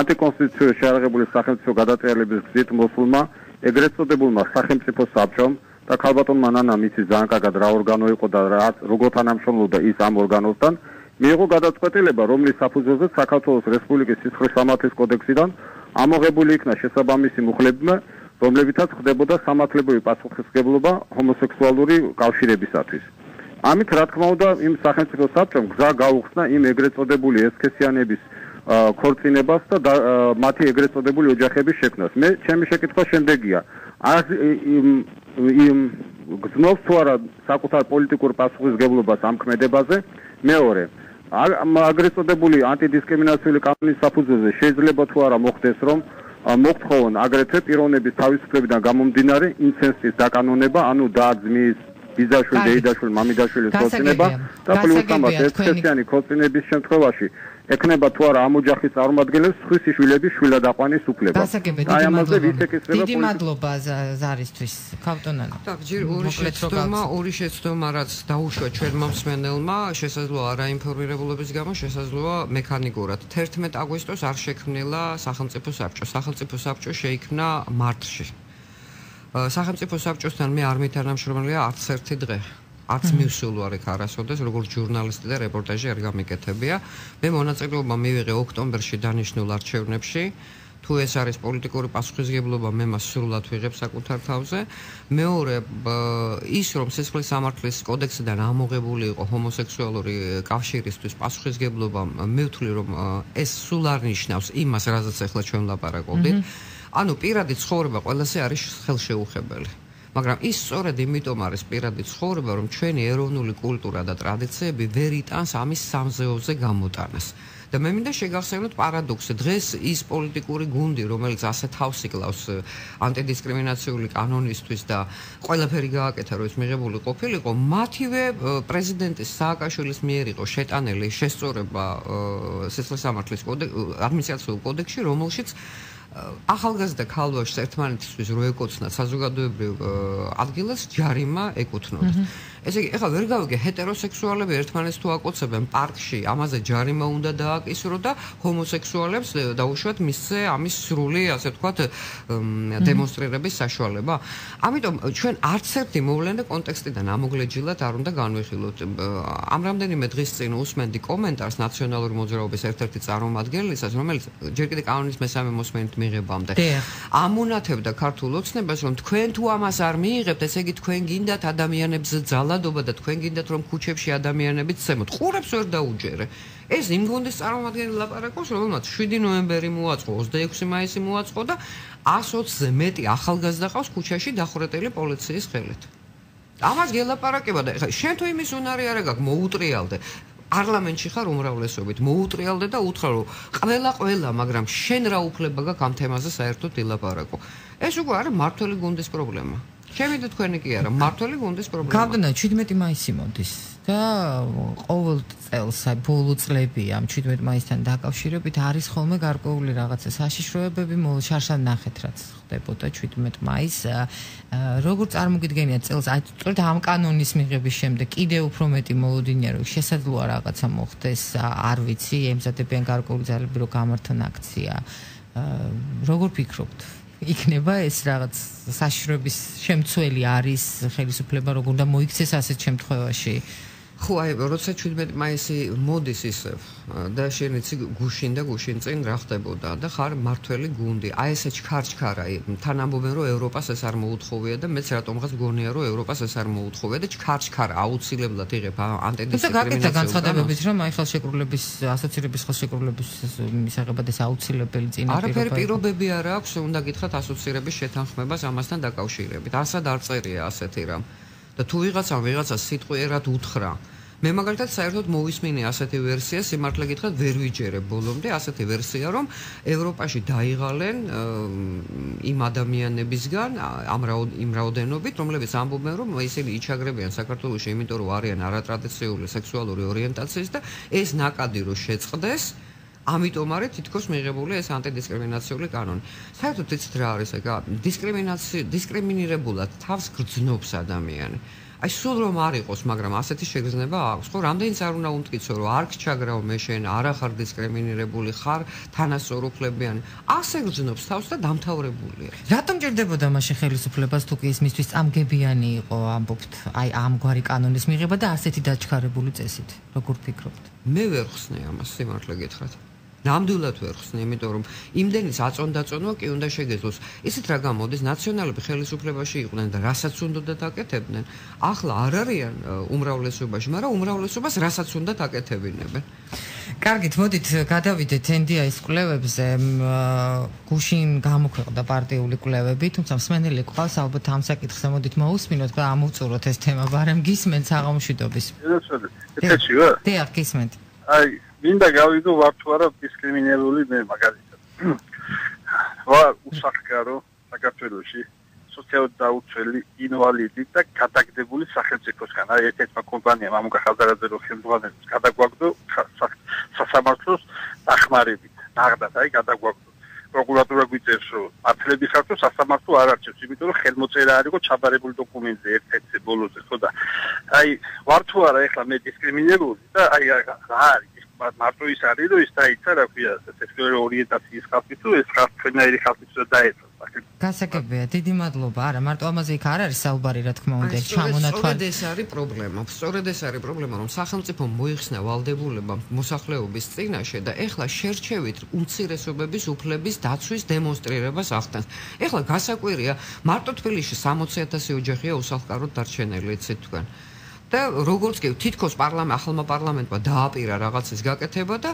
ანტიკონსტიტუციური შეარაღებული სახელმწიფო გადატრიალების გზით მოსულმა ეგრეთ წოდებულმა სახელმწიფო საბჭომ და ქალბატონმა ნანამ იცის ძალიან კარგად რა ორგანო იყო და რა როგორ თანამშრომლობდა ის ამ ორგანოსთან მიიღო გადაწყვეტილება რომლის საფუძველზე საქართველოს რესპუბლიკის სისხლის სამართლის კოდექსიდან ამოღებული იქნა შესაბამისი მუხლებმა რომლებითაც ხდებოდა სამართლებრივი პასუხისმგებლობა ჰომოსექსუალური კავშირებისათვის ამით რა თქმა უნდა იმ სახელმწიფო საბჭომ გზა გაუხსნა იმ ეგრეთ წოდებული ესქესიანების ქორწინებას და მათი ეგრეთ წოდებული ოჯახების შექმნას. მე ჩემი შეკითხვა შემდეგია. იმ გზნობს თუ არა საკუთარ პოლიტიკურ პასუხისგებლობას ამ ქმედებაზე? მეორე აგრეთ წოდებული ანტიდისკრიმინაციული კანონის საფუძველზე შეიძლება თუ არა მოხდეს რომ მოხდხონ აგრეთვე პიროვნების თავისუფლებიდან გამომდინარე ინცესტის დაკანონება, ანუ და-ძმის, ბიძაშვილი, დეიდაშვილი, მამიდაშვილის ქორწინება და პლუს ამას ერთქესიანი ქორწინების შემთხვევაში ეკნება თუ არა ამ ოჯახის წარმომადგენლებს სხვისი შვილების შვილადაყვანის უფლება. გასაგებია, დიდი მადლობა. დიდი მადლობა ზარისთვის, ქავტონანო. так, ჯერ ორი შეცდომა, ორი შეცდომა რაც დაუშვა ჩვენ მომსმენელმა, შესაძლოა არა ინფორმირებულობის გამო, შესაძლოა მექანიკურად. 11 აგვისტოს არ შექმნილა სახელმწიფო საბჭო. სახელმწიფო საბჭო შეიქმნა მარტში. სახელმწიფო საბჭოსთან მე არ მითანამშრომელია არც ერთი დღე. არც მივსულ ვარ იქ არასოდეს როგორც ჟურნალისტი და რეპორტაჟი არ გამიკეთებია. მე მონაწილეობა მივიღე ოქტომბერში დანიშნულ არჩევნებში. თუ ეს არის პოლიტიკური პასუხისგებლობა, მე მას სრულად ვიღებ საკუთარ თავზე. მეორე ის რომ სისხლის სამართლის კოდექსიდან ამოღებული იყო ჰომოსექსუალური კავშირისთვის პასუხისგებლობა, მე ვთვლი რომ ეს სულ არ ნიშნავს იმას, რაზეც ახლა ჩვენ ლაპარაკობდით. ანუ პირადი ცხოვრება ყველაზე არის ხელშეუხებელი. მაგრამ ის სწორედ იმიტომ არის პირადი ცხოვრება, რომ ჩვენი ეროვნული კულტურა და ტრადიციები ვერ იტანს ამის სამზეოზე გამოტანას. და მე მინდა შეგახსენოთ პარადოქსი. დღეს ის პოლიტიკური გუნდი, რომელიც ასე თავს იკლავს ანტიდისკრიმინაციული კანონისთვის და ყველაფერი გააკეთა, რომ ეს მიღებული ყოფილიყო, მათივე პრეზიდენტის სააკაშვილის მიერ იყო შეტანილი შესწორება სიცოცხლის სამართლის კოდექსში, ადმინისტრაციულ კოდექსში, რომელშიც ახალგაზრდა ქალბატონს ერთმანეთისთვის რო ეკოცნა საზოგადოებრივ ადგილას ჯარიმა ეკუთვნოდა. ესე იგი, ეხლა ვერ გავიგე ჰეტეროსექსუალები ერთმანეთს თუ აკოცებენ პარკში, ამაზე ჯარიმა უნდა დააკისრო და ჰომოსექსუალებს დაუშვათ მისზე ამის სრული, ასე ვთქვათ, დემონსტრირების საშუალება. ამიტომ ჩვენ არც ერთი მოვლენე კონტექსტიდან ამოგლეჯილად არ უნდა განვიხილოთ. ამ რამდენიმე დღის წინ უსმენდი კომენტარს ნაციონალური მოძრაობის ერთ-ერთი წარმომადგენლისას, რომელიც ჯერ კიდე კანონის მესამე მოსმენით მიღებამდე ამუნათებდა ქართულ ოცნებას, რომ თქვენ თუ ამას არ მიიღებთ, ესე იგი თქვენ გინდათ ადამიანებს ძალა ძალადობა და თქვენ გინდათ რომ ქუჩებში ადამიანები ცემოთ. ყურებს ვერ დაუჯერე. ეს იმ გუნდის წარმომადგენელი ლაპარაკობს, რომელმაც 7 ნოემბერი მოაწყო, 26 მაისი მოაწყო და 120-ზე მეტი ახალგაზრდა ყავს ქუჩაში დახურეტილი პოლიციის ხელით. ამას გელაპარაკება და ეხლა შენ თუ იმის უნარი არ აქვს მოუტრიალდე. პარლამენტში ხარ უმრავლესობით, მოუტრიალდე და უთხრა რომ ყველა ყველა, მაგრამ შენ რა უფლება გაქვს ამ თემაზე საერთოდ დილაპარაკო. ეს უკვე არის მართველი გუნდის პრობლემა. ჩემი და თქვენი კი არა, მართალი გუნდის პრობლემა. გავდნა 17 მაისი მოდის და ყოველ წელს აი ბოლო წლები ამ 17 მაისთან დაკავშირებით არის ხოლმე გარკვეული რაღაცა საშიშროებები, მოშარშან ნახეთ რაც ხდებოდა 17 მაისს. როგორ წარმოგიდგენია წელს აი სწორედ ამ კანონის მიღების შემდეგ კიდე უფრო მეტი მოლოდინია რომ შესაძლოა რაღაცა მოხდეს, არ ვიცი, ემზადებიან გარკვეული ძალები რომ გამართონ აქცია. როგორ ფიქრობთ? იქნება ეს რაღაც საშრობის შემცველი არის ხელისუფლება როგორ და მოიქცეს ასეთ შემთხვევაში ხო აი როცა 17 მაისი მოდის ისე და შენ იცი გუშინ და გუშინ წინ რა ხდებოდა და ხარ მართველი გუნდი. აი ესე ჩქარჩქარა თან ამბობენ რომ ევროპას ეს არ მოუთხოვია და მეც რატომღაც გონია რომ ევროპას ეს არ მოუთხოვია და ჩქარჩქარა აუცილებლად იღებ ანტიდისკრიმინაციას და განცხადებებით რომ აი ხელშეკრულების ასოცირების ხელშეკრულების მისაღებად ეს აუცილებელი წინა პირობა არაფერი პირობები არ აქვს უნდა გითხრათ ასოცირების შეთანხმებას ამასთან დაკავშირებით. ასად არ წერია ასეთი რამ და თუ ვიღაცა ვიღაცა სიტყვიერად უთხრა. მე მაგალითად საერთოდ მოვისმინე ასეთი ვერსია სიმართლე გითხრათ ვერ ვიჯერე ბოლომდე ასეთი ვერსია რომ ევროპაში დაიღალენ იმ ადამიანებისგან ამ იმ რაოდენობით რომლებიც ამბობენ რომ ისინი იჩაგრებიან საქართველოს იმიტომ რომ არიან არატრადიციული სექსუალური ორიენტაციის და ეს ნაკადი რო შეწყდეს ამიტომ არის თითქოს მიღებული ეს ანტიდისკრიმინაციული კანონი. საერთოდ იცით რა არის ეგა? დისკრიმინაცია დისკრიმინირებულად თავს გრძნობს ადამიანი. აი სულ რომ არ იყოს, მაგრამ ასეთი შეგრძნება აქვს, ხო? რამდენიც არ უნდა უმტკიცო, რომ არ გჩაგრაო მე შენ, არ ახარ დისკრიმინირებული ხარ, თანასწორუფლებიანი. ასე გრძნობს თავს და დამთავრებულია. რატომ ჭირდებოდა მაშინ ხელისუფლებას თუ კი ის მისთვის წამგებიანი იყო, ამბობთ, აი ამგვარი კანონის მიღება და ასეთი დაჩქარებული წესით? როგორ ფიქრობთ? მე ვერ ხსნე ამას, სიმართლე გითხრათ. ნამდვილად ვერ ხსნი, იმიტომ რომ იმდენის აწონდაწონვა კი უნდა შეგეძლოს. ისეთ რა გამოდის, ნაციონალები ხელისუფლებაში იყვნენ და რასაც უნდათ აკეთებდნენ, ახლა არ არიან უმრავლესობაში, მაგრამ უმრავლესობას რასაც უნდათ აკეთებინებენ. კარგით, მოდით გადავიდეთ NDI-ის კვლევებზე. გუშინ გამოქვეყნდა პარტიული კვლევები, თუმცა მსმენელი ყავს ალბათ ამ საკითხზე, მოდით მოусმინოთ და ამოვწუროთ ეს თემა, ბარემ გისმენთ ვარ? დიახ, გისმენთ. აი, მინდა გავიგო ვართ ვარა დისკრიმინირებული მე მაგალითად. ვარ უსახკარო საქართველოში სოციალურად დაუცველი ინვალიდი და გადაგდებული სახელმწიფოსგან. აი ერთ-ერთმა კომპანიამ ამ გახალდარაძე რო ხელმძღვანელს გადაგვაგდო სასამართლოს დახმარებით. ნაღდათ აი გადაგვაგდო. პროკურატურა გვიწერს რომ ათლების ხარჯს სასამართლო არ არჩევს, იმიტომ რომ ხელმოწერა არ იყო ჩაბარებული დოკუმენტზე ერთ-ერთი ბოლოზე, ხო და აი ვართ ვარა ეხლა მე დისკრიმინირებული და აი რა არის მარტო ის არის რომ ის დაიცა რა ქვია სექსუალური ორიენტაციის ხალხი თუ ეს ხალხი ჩვენაირი ხალხი თუ დაეცა გასაგებია დიდი მადლობა არა მარტო ამაზე იქ არ არის საუბარი რა თქმა უნდა ჩამონათვალ სწორედ ეს არის პრობლემა სწორედ ეს არის პრობლემა რომ სახელმწიფო მოიხსნა ვალდებულება მოსახლეობის წინაშე და ეხლა შერჩევით უმცირესობების უფლების დაცვის დემონსტრირებას ახდენს. ეხლა გასაკვირია მარტო თბილისში 60000 ოჯახია უსახლკაროდ დარჩენილი იცით თქვენ და როგორც კი თითქოს პარლამენტ ახალმა პარლამენტმა დააპირა რაღაცის გაკეთება და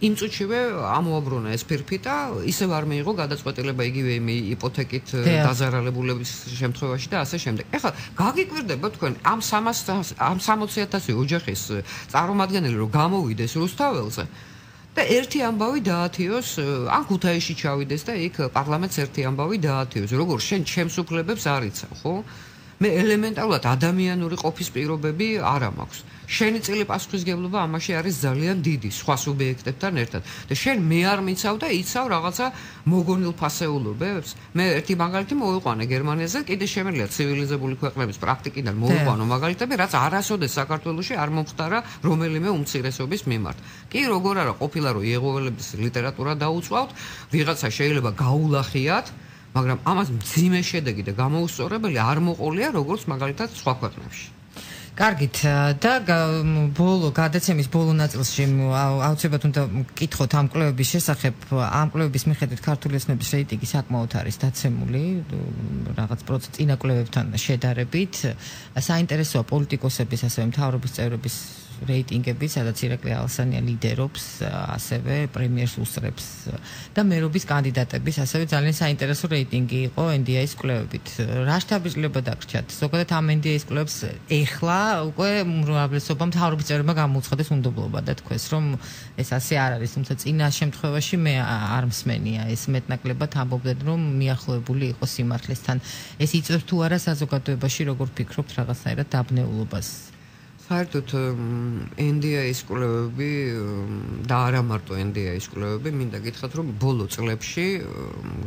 იმ წუთშივე ამოაბრუნა ეს ფირფი და ისევ არ მიიღო გადაწყვეტილება იგივე იმ იპოთეკით დაზარალებულების შემთხვევაში და ასე შემდეგ. ეხლა გაგიკვირდება თქვენ ამ 300 ამ 60000 ოჯახის წარმომადგენელი რომ გამოვიდეს რუსთაველზე და ერთი ამბავი დაათიოს ან ქუთაისში ჩავიდეს და იქ პარლამენტს ერთი ამბავი დაათიოს. როგორ შენ ჩემს უფლებებს არიცავ, ხო? მე ელემენტარულად ადამიანური ყოფის პირობები არ მაქვს. შენი წილი პასუხისგებლობა ამაში არის ძალიან დიდი სხვა სუბიექტებთან ერთად. და შენ მე არ მიცავ და იცავ რაღაცა მოგონილ ფასეულობებს. მე ერთი მაგალითი მოვიყვანე გერმანიაზე, კიდე შემიძლია ცივილიზებული ქვეყნების პრაქტიკიდან მოვიყვანო მაგალითები, რაც არასოდეს საქართველოსში არ მომხდარა რომელიმე უმცირესობის მიმართ. კი როგორ არა ყოფილა რომ იეღოველების ლიტერატურა დაუწვავთ, ვიღაცა შეიძლება გაულახიათ მაგრამ ამას მძიმე შედეგი და გამოუსწორებელი არ მოყოლია როგორც მაგალითად სხვა ქვეყნებში. კარგით. და ბოლო გადაცემის ბოლო ნაწილში აუცილებლად უნდა მკითხოთ ამ კვლევების შესახებ. ამ კვლევების მიხედვით ქართული εθნების რეიტინგი საკმაოდ არის დაცემული რაღაც პროცენტ წინა კვლევებთან შედარებით. საინტერესოა პოლიტიკოსების ასევე მთავრობის წევრების რეიტინგები, სადაც ირაკლი ალსანია ლიდერობს, ასევე პრემიერს უსწრებს და მერობის კანდიდატების ასევე ძალიან საინტერესო რეიტინგი იყო NDI-ის კვლევებით. რა შთაბეჭდილება დაგრჩათ? ზოგადად ამ NDI-ის კვლევებს ეხლა უკვე უმრავლესობა მთავრობის წევრებმა გამოუცხადეს უნდობლობა და თქვეს, რომ ეს ასე არ არის, თუმცა წინა შემთხვევაში მე არ მსმენია ეს მეტნაკლებად ამბობდნენ, რომ მიახლოებული იყო სიმართლესთან. ეს იწევს თუ არა საზოგადოებაში როგორ ფიქრობთ რაღაცნაირად დაბნეულობას? საერთოდ NDI-ის კვლევები და არა მარტო NDI-ის კვლევები, მინდა გითხრათ, რომ ბოლო წლებში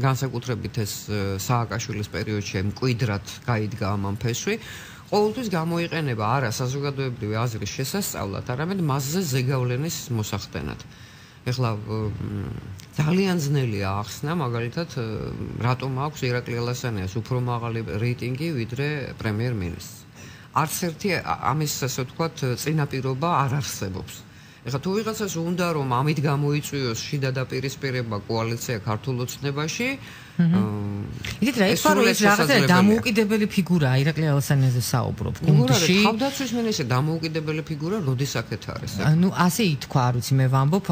განსაკუთრებით ეს სააკაშვილის პერიოდში მკვიდრად გაიდგა ამ ფესვი, ყოველთვის გამოიყენება არა საზოგადოებრივი აზრის შესასწავლად, არამედ მასზე ზეგავლენის მოსახდენად. ეხლა ძალიან ძნელია ახსნა, მაგალითად, რატომ აქვს ირაკლი ალასანიას უფრო მაღალი რეიტინგი ვიდრე პრემიერ-მინისტრს. არც ერთი ამის ასე ვთქვათ წინაპირობა არ არსებობს. ეხლა თუ ვიღაცას უნდა რომ ამით გამოიწვიოს შიდა დაპირისპირება კოალიცია ქართულ ოცნებაში იდით რა ის ფარო ის რაღაცა დამოუკიდებელი ფიგურაა ირაკლი ალასანიაზე საუბრობ. გუნდში თავდაცვის მინისტრი დამოუკიდებელი ფიგურა როდის აქეთ არის ну ასე ითქვა არ ვიცი მე ვამბობ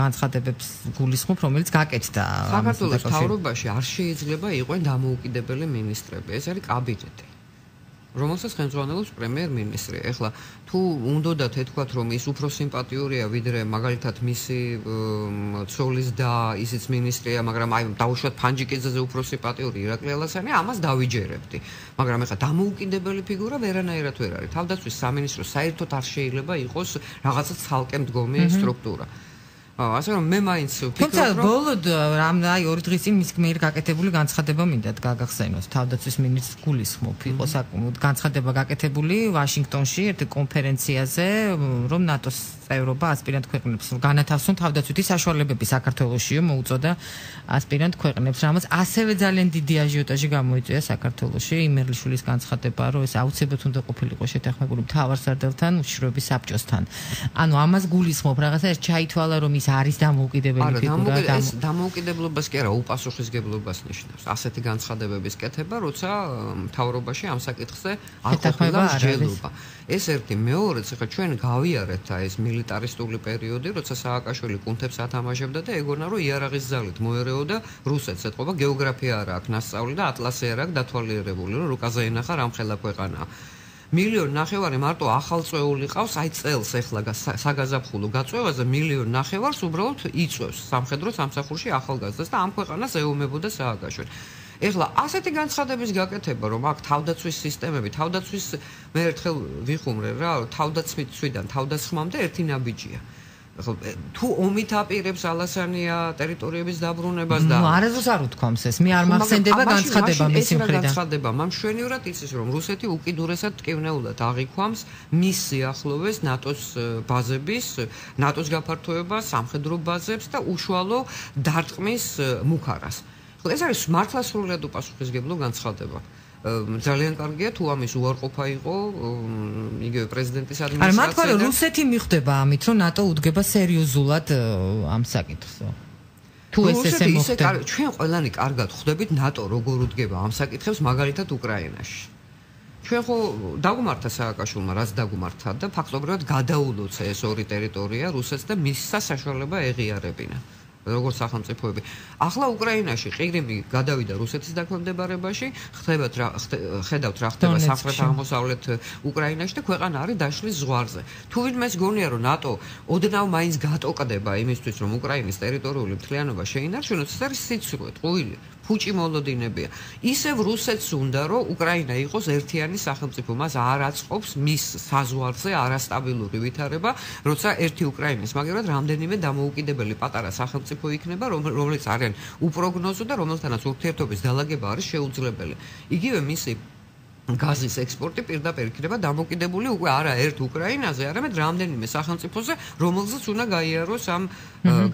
განცხადებებს გულისხმობ რომელიც გაკეთდა საქართველოს თავრობაში არ შეიძლება იყვნენ დამოუკიდებელი მინისტრები. ეს არის კაბინეტი რომელსაც ხელმძღვანელობს პრემიერ-მინისტრი. ეხლა თუ უნდათ ეთქვათ, რომ ის უფრო სიმპათიურია ვიდრე მაგალითად მისი ცოლის და ისიც მინისტრია, მაგრამ აი დაუშვათ ფანჯიკიძეზე უფრო სიმპათიური ირაკლი ალასანი, ამას დავიჯერებდი. მაგრამ ეხლა დამოუკიდებელი ფიგურა ვერანაირად ვერ არის. თავდაცვის სამინისტრო საერთოდ არ შეიძლება იყოს რაღაცა ცალკე მდგომი სტრუქტურა. ასე რომ მე მაინც ვფიქრობ რომ თუმცა ბოლოდ რამ აი ორი დღის წინ მის მიერ გაკეთებული განცხადება მინდათ გაგახსენოს. თავდაცვის მინისტრს გულისხმობ იყო საკუთარ განცხადება გაკეთებული ვაშინგტონში ერთ კონფერენციაზე რომ ნატოს წევრობა ასპირანტ ქვეყნებს. განათავსონ თავდაცვითი საშუალებები საქართველოსიო მოუწოდა ასპირანტ ქვეყნებს რამაც ასევე ძალიან დიდი აჟიოტაჟი გამოიწვია საქართველოსში იმერლიშვილის განცხადება რომ ეს აუცილებლად უნდა ყოფილიყო შეთანხმებული მთავარსარდელთან უშიშროების საბჭოსთან. ანუ ამას გულისხმობ რაღაცა ეს ჩაითვალა რომ ის არის დამოუკიდებელი ფიგურა და ეს დამოუკიდებლობას კი არა უპასუხისგებლობას ნიშნავს. ასეთი განცხადებების კეთება როცა მთავრობაში ამ საკითხზე არ ყოფილა მსჯელობა. ეს ერთი მეორეც ახლა ჩვენ გავიარეთ და ეს მილიტარისტული პერიოდი როცა სააკაშვილი კუნთებს ათამაშებდა და ეგონა რომ იარაღის ძალით მოერეოდა რუსეთს. ეთყობა გეოგრაფია არა აქვს. ნასწავლი და ატლასი არა აქვს დათვალიერებული რომ რუკაზე ენახა რამხელა ქვეყანაა მილიონ ნახევარი მარტო ახალწეული ყავს, აი წელს ეხლა საგაზაფხულო გაწევაზე მილიონ ნახევარს უბრალოდ იწევს სამხედრო სამსახურში ახალგაზრდას და ამ ქვეყანას ეომებოდა სააგაშვილი. ეხლა ასეთი განცხადების გაკეთება, რომ აქ თავდაცვის სისტემები, თავდაცვის მე ერთხელ ვიხუმრე რა, თავდაცვიდან თავდასხმამდე ერთი ნაბიჯია. ხო თუ ომით აპირებს ალასანია ტერიტორიების დაბრუნებას და ნუ არასდროს არ უთქვამს ეს. მე არ მახსენდება განცხადება მისი მხრიდან. განცხადება? მამ შვენივრად იცის რომ რუსეთი უკიდურესად ტკივნეულად აღიქვამს მის სიახლოვეს ნატოს ბაზების ნატოს გაფართოებას სამხედრო ბაზებს და უშუალო დარტყმის მუხარას ხო ეს არის მართლა სრულად უპასუხისგებლო განცხადება ძალიან კარგია თუ ამის უარყოფა იყო იგივე პრეზიდენტის ადმინისტრაცია. არა, მართლა რუსეთი მიხვდება ამით, რომ ნატო უდგება სერიოზულად ამ საკითხზე. თუ ეს ესე მოხდება. ჩვენ ყველანი კარგად ხვდებით ნატო როგორ უდგება ამ საკითხებს მაგალითად უკრაინაში. ჩვენ ხო დაგუმართა სააკაშვილმა, რაც დაგუმართა და ფაქტობრივად გადაულოცა ეს ორი ტერიტორია რუსეთს და მის სასაშუალება ეღიარებინა. როგორც სახელმწიფოები. ახლა უკრაინაში ყირიმი გადავიდა რუსეთის დაქვემდებარებაში, ხდებათ რა ხედავთ რა ხდება სამხრეთ აღმოსავლეთ უკრაინაში და ქვეყანა არის დაშლის ზღვარზე. თუ ვინმეს გონია რომ ნატო ოდნავ მაინც გატოყდება იმისთვის რომ უკრაინის ტერიტორიული მთლიანობა შეინარჩუნოს, ეს არის სიცრუე, ტყუილი. ფუჭი მოლოდინებია. ისევ რუსეთს უნდა რომ უკრაინა იყოს ერთიანი სახელმწიფო, მას არ აწყობს მის საზღვარზე არასტაბილური ვითარება, როცა ერთი უკრაინის, მაგრამ რამდენიმე დამოუკიდებელი პატარა სახელმწიფო იქნება, რომელიც არიან უპროგნოზო და რომელთანაც ურთიერთობის დალაგება არის შეუძლებელი. იგივე მისი გაზის ექსპორტი პირდაპირ იქნება დამოკიდებული უკვე არა ერთ უკრაინაზე, არამედ რამდენიმე სახელმწიფოზე, რომელზეც უნდა გაიაროს ამ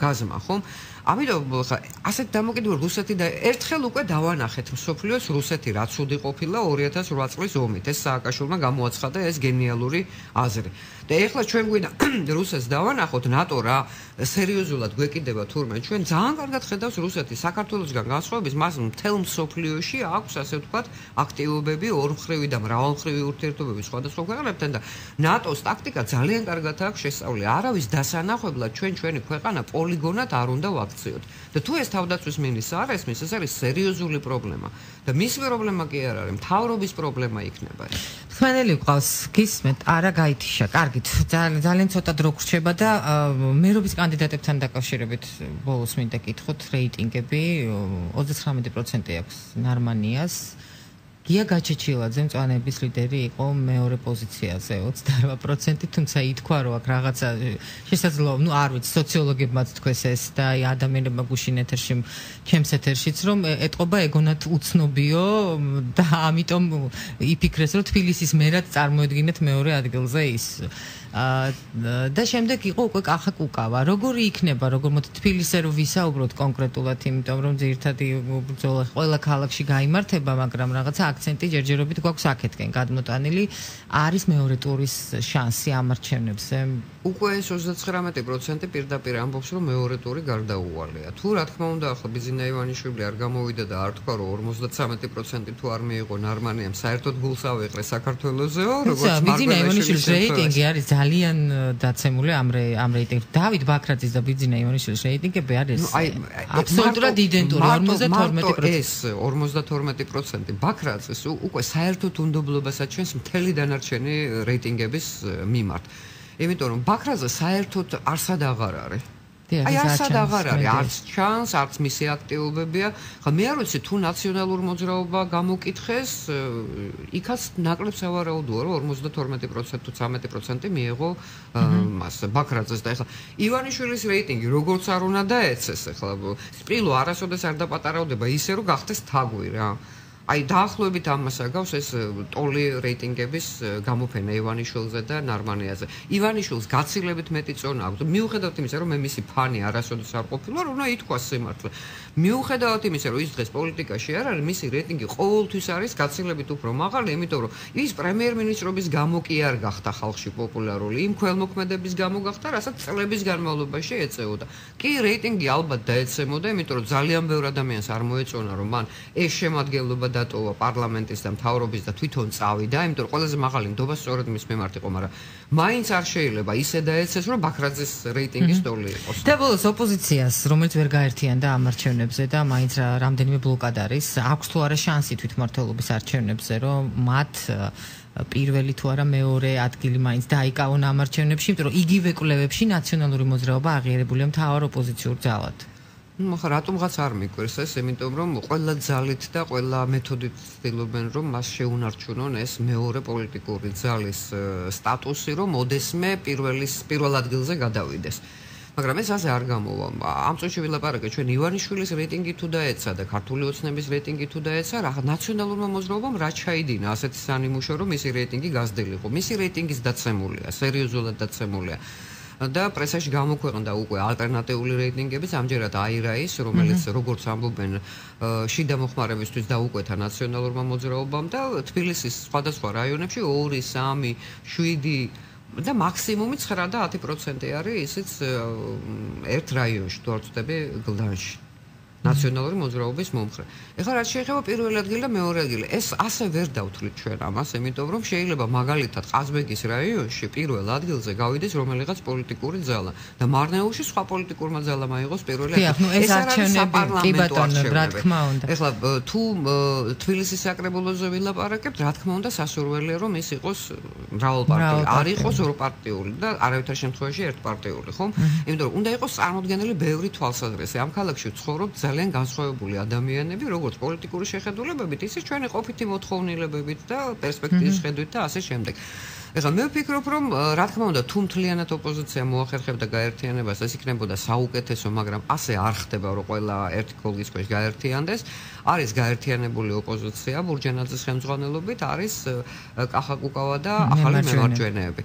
გაზმა, ხომ? ამიტომ ხა ასეთ დამოკიდებული რუსეთი და ერთხელ უკვე დავანახეთ სოფლიოს რუსეთი რაც უდი ყოფილა 2008 წლის ომით. ეს სააკაშვილმა გამოაცხადა ეს გენიალური აზრი. და ეხლა ჩვენ გვინდა რუსეთს დავანახოთ ნატო რა სერიოზულად გვეკიდება თურმე. ჩვენ ძალიან კარგად ხედავს რუსეთი საქართველოსგან განსხვავების მას მთელ სოფლიოში აქვს ასე ვთქვათ აქტივობები ორმხრივი და მრავალმხრივი ურთიერთობები სხვადასხვა ქვეყნებთან და ნატოს ტაქტიკა ძალიან კარგად აქვს შესწავლილი. არავის დასანახებლად ჩვენ ჩვენი ქვეყანა პოლიგონად არ უნდა ვაქცე გავაქციოთ. და თუ ეს თავდაცვის მინისტრს არ ესმის, ეს არის სერიოზული პრობლემა. და მის პრობლემა კი არ არის, მთავრობის პრობლემა იქნება. ხმენელი ყავს, გისმენთ, არა გაითიშა. კარგით, ძალიან ძალიან ცოტა დრო გრჩება და მერობის კანდიდატებთან დაკავშირებით ბოლოს მინდა კითხოთ რეიტინგები 39% აქვს ნარმანიას. გია გაჩეჩილაძე მწვანების ლიდერი იყო მეორე პოზიციაზე 28% თუმცა ითქვა რომ აქ რაღაცა შესაძლოა ნუ არ ვიცი სოციოლოგებმაც თქვეს ეს და აი ადამიანებმა გუშინ ეთერში ჩემს ეთერშიც რომ ეტყობა ეგონათ უცნობიო და ამიტომ იფიქრეს რომ თბილისის მერად წარმოედგინეთ მეორე ადგილზე ის და შემდეგ იყო უკვე კახა კუკავა. როგორი იქნება, როგორ მოდი თბილისზე რომ ვისაუბროთ კონკრეტულად, იმიტომ რომ ბრძოლა ყველა ქალაქში გამართება, მაგრამ რაღაცა აქცენტი ჯერჯერობით გვაქვს აქეთკენ გადმოტანილი. არის მეორე ტურის შანსი ამ არჩევნებზე? უკვე ეს 39% პირდაპირ ამბობს, რომ მეორე ტური გარდაუვალია. თუ რა თქმა უნდა, ახლა ბიზინა ივანიშვილი არ გამოვიდა და არ თქვა, რომ 53% თუ არ მიიღო ნარმანიამ საერთოდ გულს ავეყრე საქართველოსეო, როგორც ბიზინა ივანიშვილის რეიტინგი არის ძალიან დაცემული ამ ამ რეიტინგში. დავით ბაქრაძის და ბიზინა ივანიშვილის რეიტინგები არის აბსოლუტურად იდენტური 52% ეს 52% ბაქრაძის უკვე საერთოდ უნდობლობას აჩენს მთელი დანარჩენი რეიტინგების მიმართ. იმიტომ რომ ბაქრაძე საერთოდ არსად აღარ არის. აი ასად აღარ არის. არც ჩანს არც მისი აქტივობებია ხა მე არ ვიცი თუ ნაციონალურ მოძრაობა გამოკითხეს იქაც ნაკლებს ავარაუდოა რომ 52% თუ 13% მიიღო მას ბაქრაძეს და ეხლა ივანიშვილის რეიტინგი როგორც არ უნდა დაეცეს ეხლა სპილო არასოდეს არ დაპატარავდება ისე რომ გახდეს თაგვი რა აი დაახლოებით ამას აგავს ეს ტოლი რეიტინგების გამოფენა ივანიშვილზე და ნარმანიაზე. ივანიშვილს გაცილებით მეტი წონა აქვს. მიუხედავად იმისა, რომ მე მისი ფანი არასოდეს არ ყოფილა, რომ უნდა ითქვას სიმართლე. მიუხედავად იმისა, რომ ის დღეს პოლიტიკაში არ არის, მისი რეიტინგი ყოველთვის არის გაცილებით უფრო მაღალი, იმიტომ რომ ის პრემიერ-მინისტრობის გამო კი არ გახდა ხალხში პოპულარული, იმ ქველმოქმედების გამო გახდა, რასაც წლების განმავლობაში ეწეოდა. კი რეიტინგი ალბათ დაეცემოდა, იმიტომ რომ ძალიან ბევრ ადამიანს არ მოეწონა, რომ მან ეს შემადგენლობა დატოვა პარლამენტის და მთავრობის და თვითონ წავიდა, იმიტომ რომ ყველაზე მაღალი ნდობა სწორედ მის მიმართ იყო, მაგრამ მაინც არ შეიძლება ისე დაეცეს, რომ ბაქრაძის რეიტინგი სტოლი იყოს. და ბოლოს ოპოზიციას, რომელიც ვერ გაერთიანდა ამ არჩევნებზე და მაინც რამდენიმე ბლოკად არის, აქვს თუ არა შანსი თვითმმართველობის არჩევნებზე, რომ მათ პირველი თუ არა მეორე ადგილი მაინც დაიკავონ ამ არჩევნებში, იმიტომ რომ იგივე კვლევებში ნაციონალური მოძრაობა აღიარებულია მთავარ ოპოზიციურ ძალად. Ну ხა რატომღაც არ მიკვირს ეს? იმიტომ რომ ყველა ძალით და ყველა მეთოდით ცდილობენ რომ მას შეუნარჩუნონ ეს მეორე პოლიტიკური ძალის სტატუსი რომ მოდესმე პირველის პირველ ადგილზე გადავიდეს. მაგრამ ეს ასე არ გამოვა. ამ წუთში ვილაპარაკე ჩვენ ივანიშვილის რეიტინგი თუ დაეცა და ქართული ოცნების რეიტინგი თუ დაეცა რა ნაციონალურმა მოძრაობამ რა ჩაიდინა? ასეთი სანიმუშო რომ მისი რეიტინგი გაზრდილიყო მისი რეიტინგის დაცემულია სერიოზულად დაცემულია და პრესაში გამოქვეყნდა უკვე ალტერნატიული რეიტინგებიც ამჯერად აირაის რომელიც როგორც ამბობენ შიდა მოხმარებისთვის დაუკვეთა ნაციონალურმა მოძრაობამ და თბილისის სხვადასხვა რაიონებში 2 3 7 და მაქსიმუმი 9 და 10% არის ისიც ერთ რაიონში თუ არ ვწდები გლდანში ნაციონალური მოძრაობის მომხრე. ეხლა რაც შეეხება პირველ ადგილს და მეორე ადგილს, ეს ასე ვერ დავთვლით ჩვენ ამას, იმიტომ რომ შეიძლება მაგალითად ყაზბეგის რაიონში პირველ ადგილზე გავიდეს რომელიღაც პოლიტიკური ძალა და მარნეულში სხვა პოლიტიკურმა ძალამ აიღოს პირველი ადგილი. ეს არჩევნები კი ბატონო, რა თქმა უნდა. ეხლა თუ თბილისის საკრებულოზე ვილაპარაკებთ, რა თქმა უნდა სასურველია რომ ის იყოს მრავალპარტიული, არ იყოს ორპარტიული და არავითარ შემთხვევაში ერთპარტიული, ხომ? იმიტომ რომ უნდა იყოს წარმოდგენილი ბევრი თვალსაზრისი. ამ ქალაქში ცხოვრობ ძალიან განსხვავებული ადამიანები, როგორც პოლიტიკური შეხედულებებით, ისე ჩვენი ყოფითი მოთხოვნილებებით და პერსპექტივის ხედვით და ასე შემდეგ. ეხლა მე ვფიქრობ, რომ რა თქმა უნდა, თუ მთლიანად ოპოზიცია მოახერხებდა გაერთიანებას, ეს იქნებოდა საუკეთესო, მაგრამ ასე არ ხდება, რომ ყველა ერთი კოლგის ქვეშ გაერთიანდეს. არის გაერთიანებული ოპოზიცია ბურჯენაძის ხელმძღვანელობით, არის კახაკუკავა და ახალი მემარჯვენეები.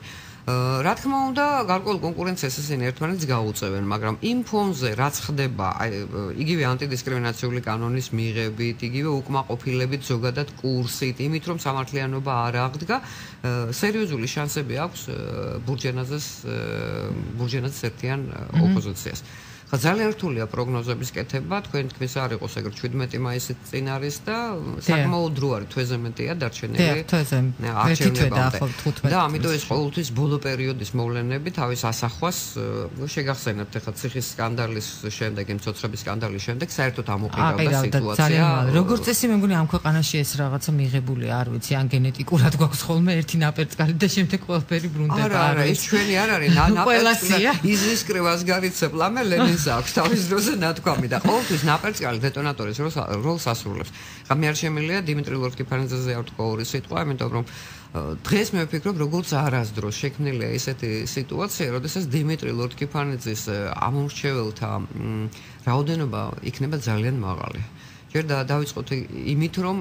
რა თქმა უნდა, გარკვეულ კონკურენციას ესენი ერთმანეთს გაუწევენ, მაგრამ იმ ფონზე რაც ხდება, იგივე ანტიდისკრიმინაციული კანონის მიღებით, იგივე უკმაყოფილებით ზოგადად კურსით, იმით რომ სამართლიანობა არ აღდგა, სერიოზული შანსები აქვს ბურჯენაძეს ბურჯენაძეს ერთიან ოპოზიციას. ხა ძალიან რთულია პროგნოზების კეთება, თქვენ თქმის არ იყოს ეგრე 17 მაისის წინ არის და საკმაოდ დრო არის თვეზე მეტია დარჩენილი. დიახ, თვეზე. ერთი თვე დაახლოებით 15. და ამიტომ ეს ყოველთვის ბოლო პერიოდის მოვლენები თავის ასახვას შეგახსენებთ ახლა ციხის სკანდალის შემდეგ, იმ ცოცხლების სკანდალის შემდეგ საერთოდ ამოყირავდა სიტუაცია. როგორც წესი მე მგონი ამ ქვეყანაში ეს რაღაცა მიღებული არ ვიცი, ან გენეტიკურად გვაქვს ხოლმე ერთი ნაპერწკალი და შემდეგ ყველაფერი ბრუნდება. არა, არა, ეს ჩვენი არ არის, ნაპერწკალი. იზის კრივას გარიცებ ლამე ლენინს ის აქვს თავის დროზე ნათქვამი და ყოველთვის ნაპერწკალი დეტონატორის როლს ასრულებს. ხა მე არ შემიძლია დიმიტრი ლორკიფანიძეზე არ თქვა ორი სიტყვა, იმიტომ რომ დღეს მე ვფიქრობ, როგორც არასდროს შექმნილია ესეთი სიტუაცია, როდესაც დიმიტრი ლორკიფანიძის ამორჩეველთა რაოდენობა იქნება ძალიან მაღალი. ჯერ და დავიწყოთ იმით, რომ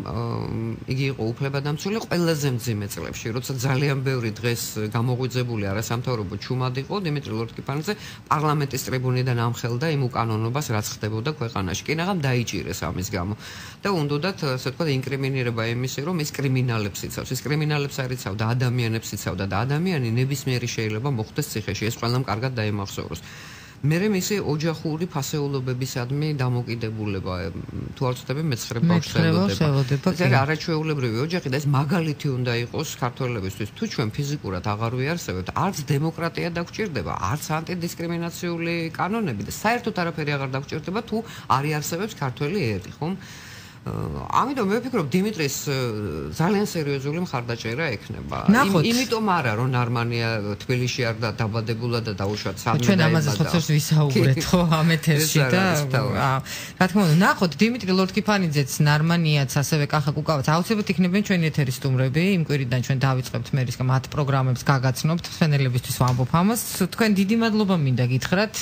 იგი იყო უფლებადამცველი ყველაზე მძიმე წლებში, როცა ძალიან ბევრი დღეს გამოღვიძებული არასამთავრობო ჩუმად იყო დიმიტრი ლორთკიფანიძე პარლამენტის ტრიბუნიდან ამხელდა იმ უკანონობას, რაც ხდებოდა ქვეყანაში. კი ნაღამ დაიჭირეს ამის გამო. და უნდათ, ასე ვთქვათ, ინკრიმინირება იმისი, რომ ის კრიმინალებს იცავს, ის კრიმინალებს არ იცავდა ადამიანებს იცავდა და ადამიანი ნებისმიერი შეიძლება მოხდეს ციხეში, ეს ყველამ კარგად დაიმახსოვროს. მე მისი ოჯახური ფასეულობებისადმი დამოკიდებულება თუ არ ვცდები მეცხრე ბავშვებოდება. ეს არაჩვეულებრივი ოჯახი და ეს მაგალითი უნდა იყოს ქართველებისთვის. თუ ჩვენ ფიზიკურად აღარ ვიარსებებთ, არც დემოკრატია დაგჭირდება, არც ანტიდისკრიმინაციული კანონები და საერთოდ არაფერი აღარ დაგჭირდება თუ არ იარსებებს ქართველი ერი, ხომ? ამიტომ მე ვფიქრობ დიმიტრის ძალიან სერიოზული მხარდაჭერა ექნება. იმიტომ არა რომ ნარმანია თბილისში არ დაბადებულა და დაუშვათ სამი ჩვენ ამაზე ხოცებს ვისაუბრეთ ხო ამ ეთერში და რა თქმა უნდა ნახოთ დიმიტრი ლორთკიფანიძეც ნარმანიაც ასევე კახა კუკავაც. აუცილებლად იქნებიან ჩვენი ეთერის სტუმრები. იმ კვირიდან ჩვენ დავიწყებთ მერისკა მათ პროგრამებს გაგაცნობთ. ფენელებისთვის ვამბობ ამას. თქვენ დიდი მადლობა მინდა გითხრათ.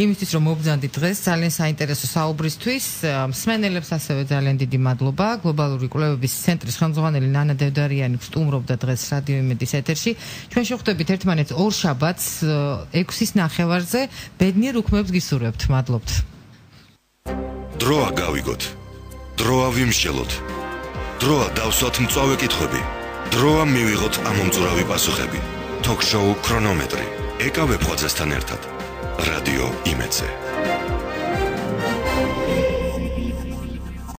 იმისთვის რომ მობძანდით დღეს ძალიან საინტერესო საუბრისთვის. მსმენელებს ასევე ძალიან ძალიან დიდი მადლობა. გლობალური კვლევების ცენტრის ხელმძღვანელი ნანა დევდარიანი ვსტუმრობდა დღეს რადიო იმედის ეთერში. ჩვენ შეხვდებით ერთმანეთს ორ შაბათს 6-ის ნახევარზე. ბედნიერ უქმებს გისურვებთ. მადლობთ. დროა გავიგოთ. დროა ვიმშელოთ. დროა დავსვათ მწვავე კითხვები. დროა მივიღოთ ამომწურავი პასუხები. ток-შოუ ქრონომეტრი ეკავე ფხოძესთან ერთად. რადიო იმეცე.